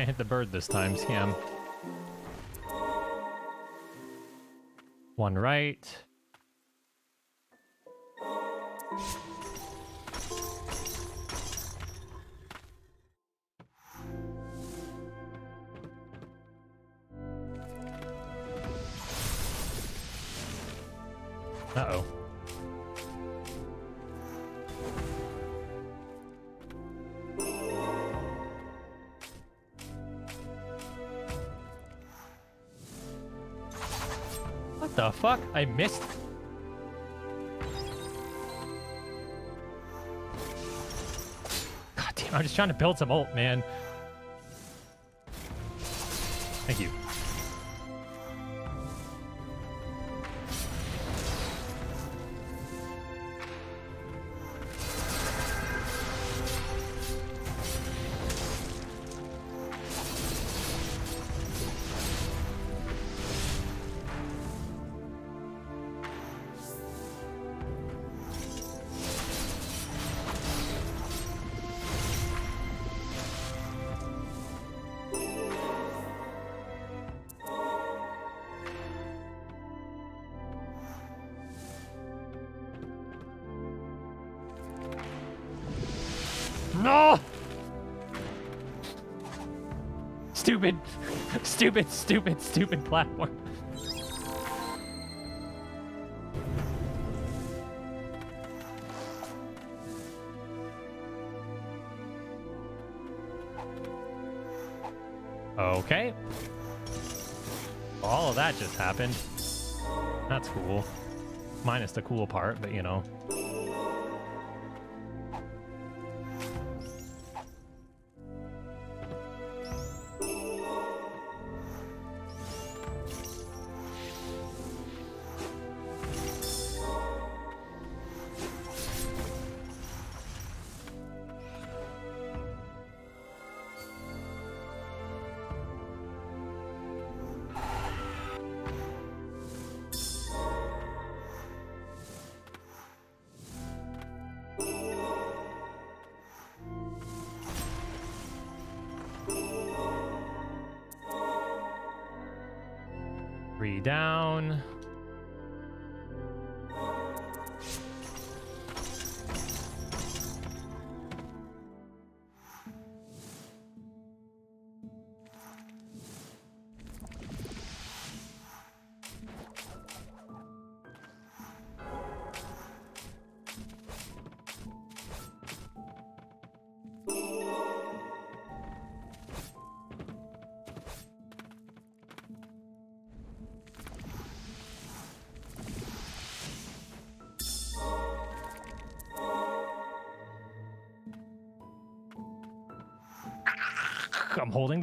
I hit the bird this time, scam. One right. Fuck? I missed. God damn I'm just trying to build some ult, man. Thank you. Stupid, stupid, platform. Okay. All of that just happened. That's cool. Minus the cool part, but you know.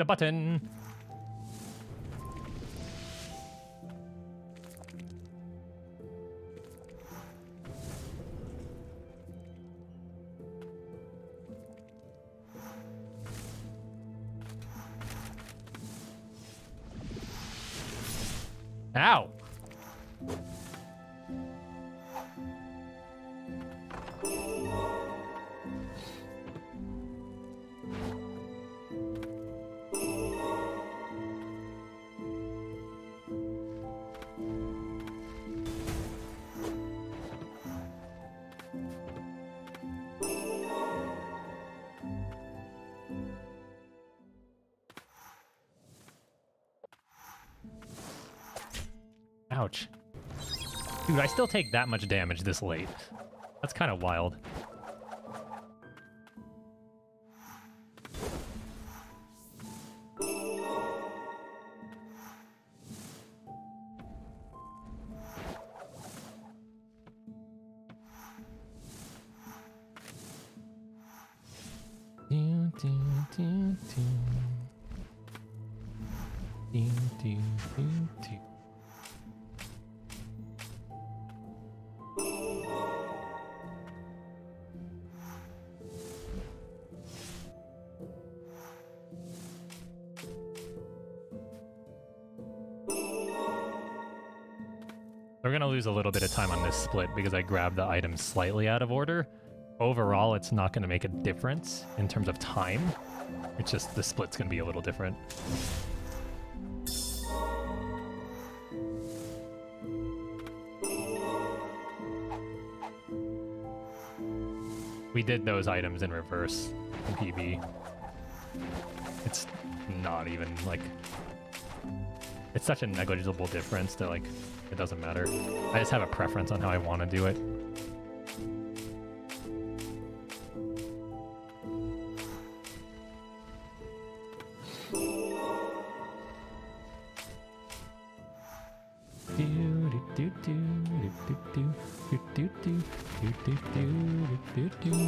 Button. I still take that much damage this late. That's kind of wild. Lose a little bit of time on this split because I grabbed the items slightly out of order. Overall, it's not going to make a difference in terms of time. It's just the split's going to be a little different. We did those items in reverse in PB. It's not even like it's such a negligible difference that like it doesn't matter. I just have a preference on how I want to do it. do do do do do do do do do do do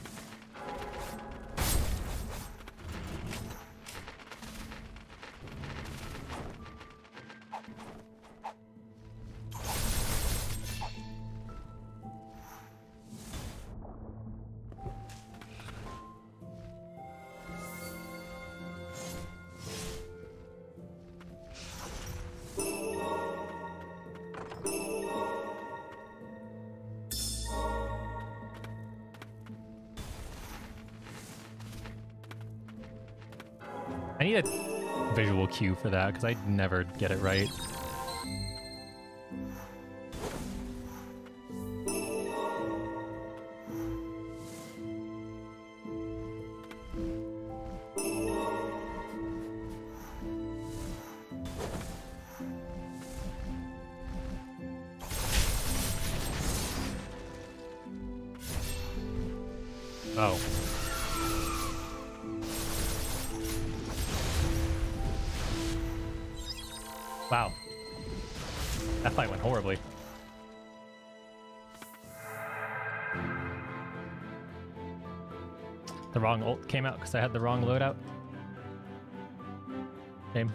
for that because I'd never get it right. Came out because I had the wrong loadout. Shame.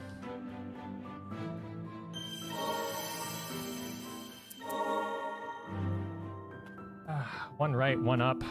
Ah, one right, one up.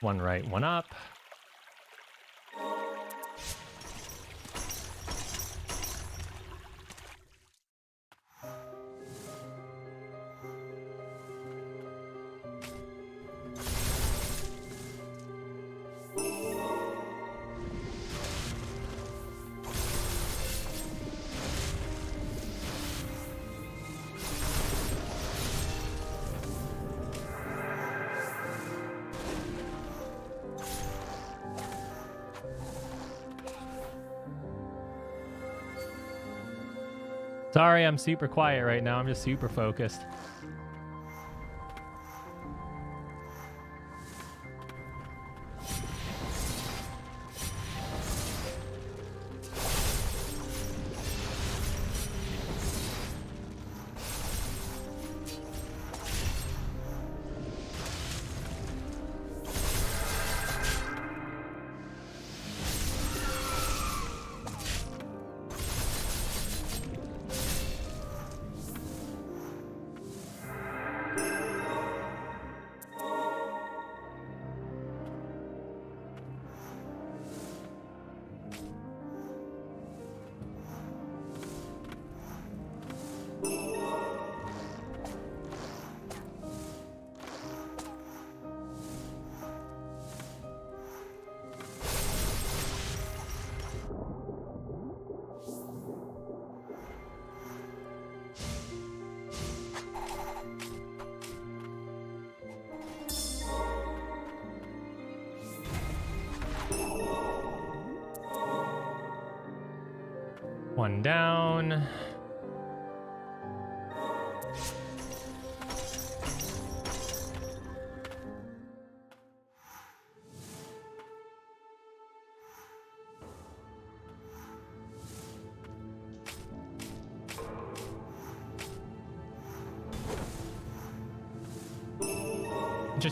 One right, one up. Sorry, I'm super quiet right now. I'm just super focused.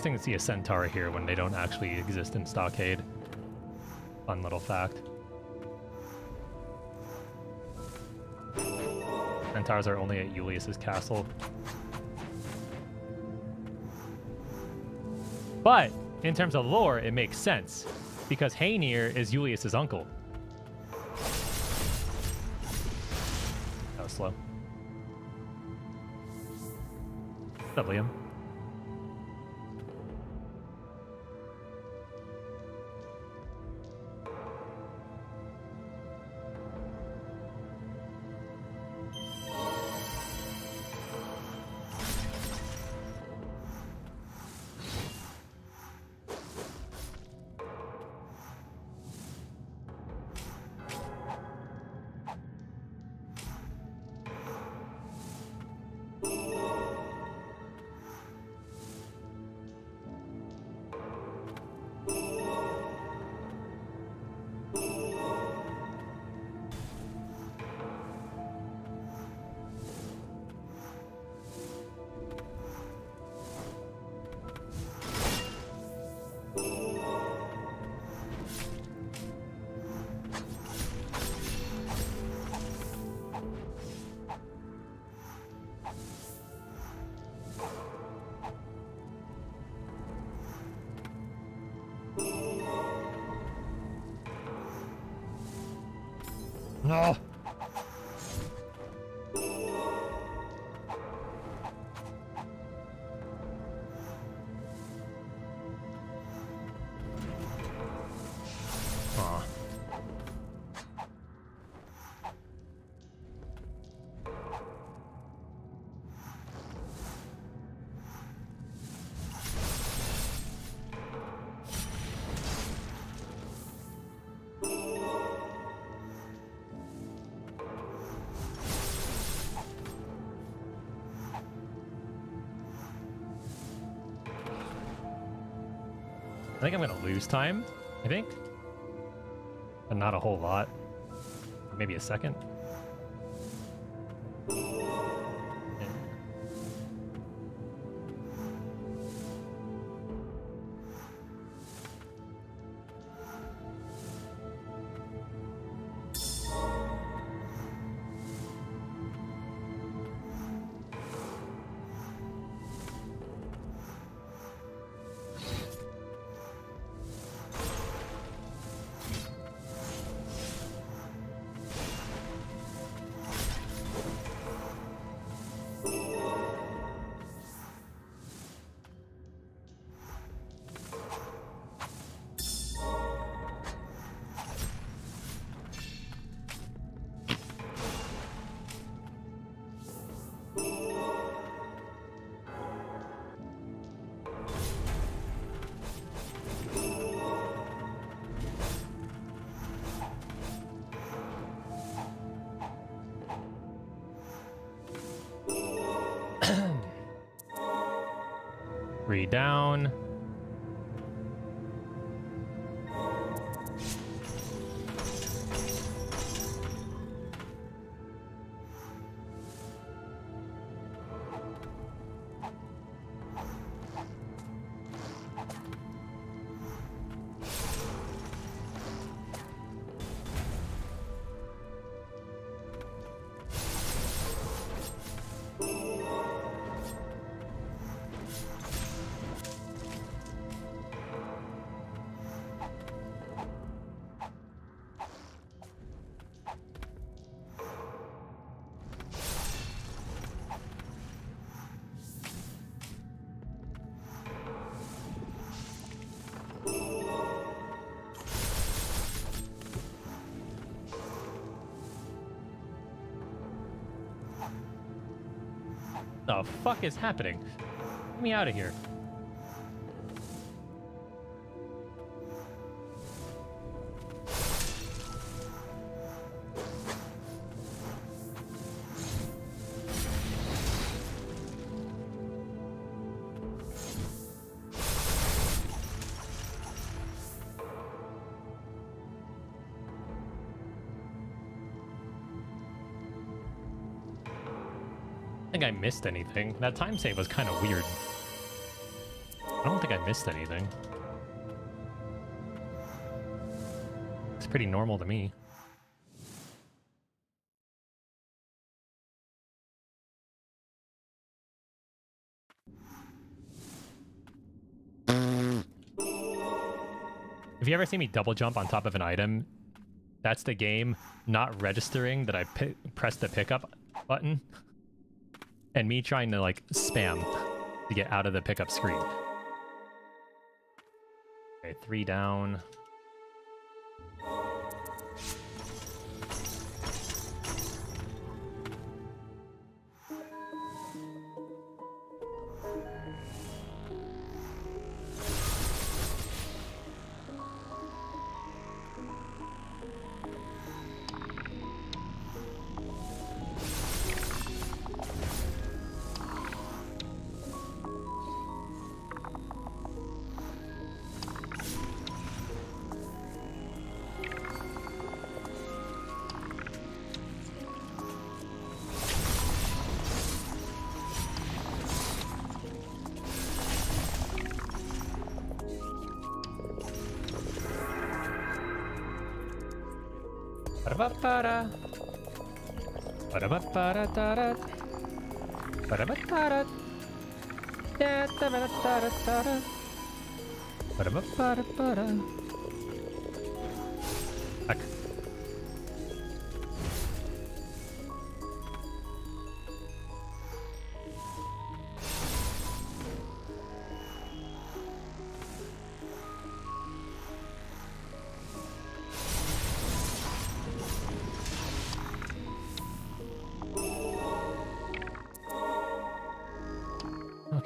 Interesting to see a centaur here when they don't actually exist in Stockade. Fun little fact. Centaurs are only at Julius's castle. But in terms of lore, it makes sense because Hoenir is Julius's uncle. That was slow. What's up, Liam? No. Think I'm gonna lose time. I think, but not a whole lot. Maybe a second. Down. The fuck is happening? Get me out of here. I missed anything. That time save was kind of weird. I don't think I missed anything. It's pretty normal to me. If you ever see me double jump on top of an item, that's the game not registering that I pressed the pickup button and me trying to like spam to get out of the pickup screen. Okay, three down.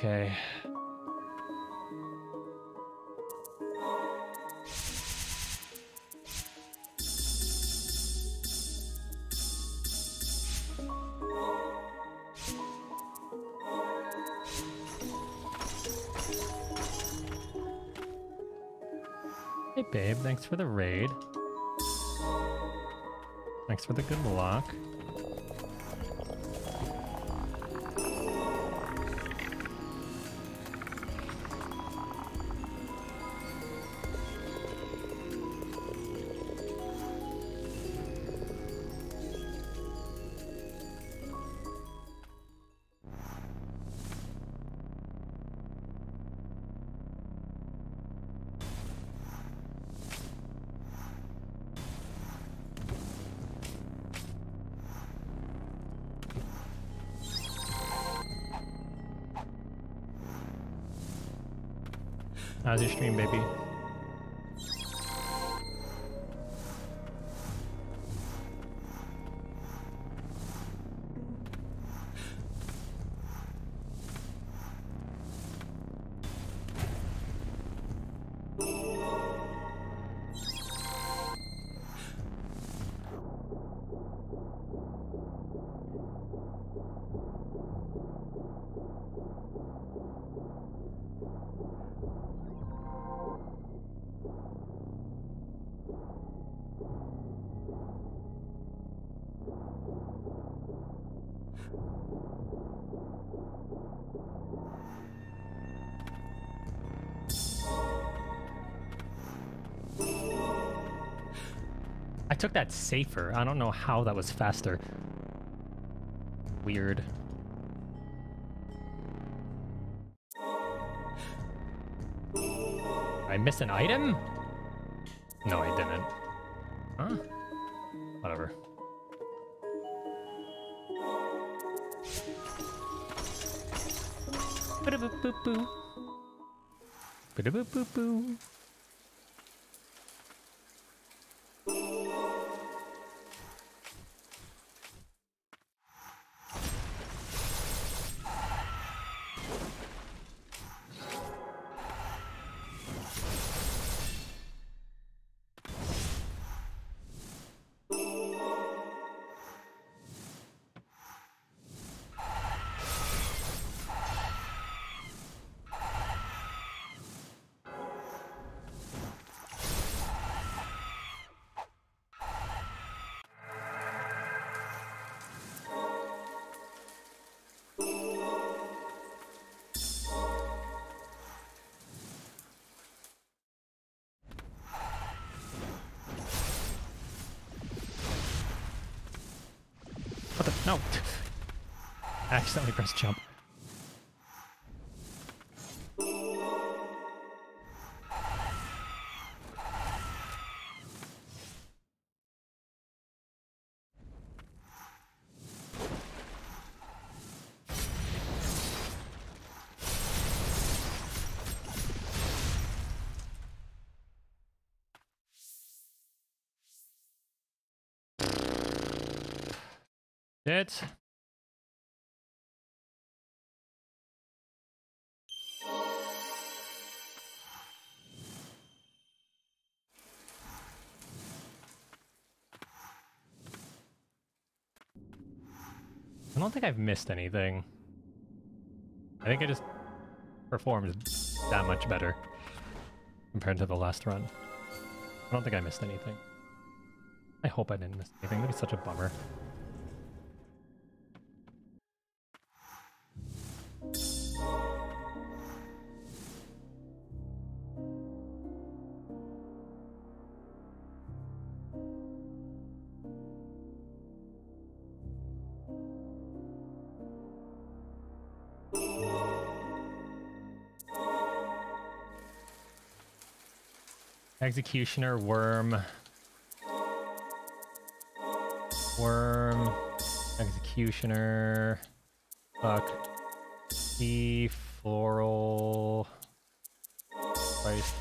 Okay. Hey babe, thanks for the raid. Thanks for the good luck. Your stream, baby? Took that safer. I don't know how that was faster. Weird. I missed an item? No, I didn't. Huh? Whatever. Ba-da-boop-boop-boo. Ba-da-boop-boop-boo. Accidentally pressed jump. It. Don't think I've missed anything. I think I just performed that much better compared to the last run. I don't think I missed anything. I hope I didn't miss anything. That'd be such a bummer. Executioner, Worm. Worm. Executioner. Fuck. E floral. Christ.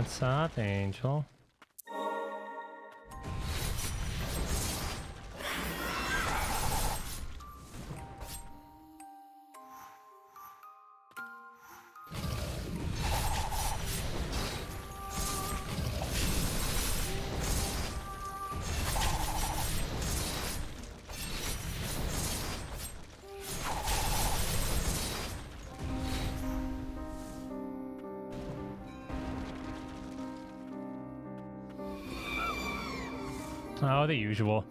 What's up, Angel? The usual.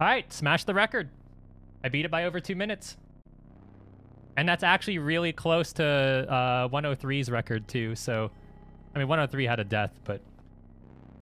All right, smash the record. I beat it by over two minutes. And that's actually really close to uh, 103's record, too. So, I mean, 103 had a death, but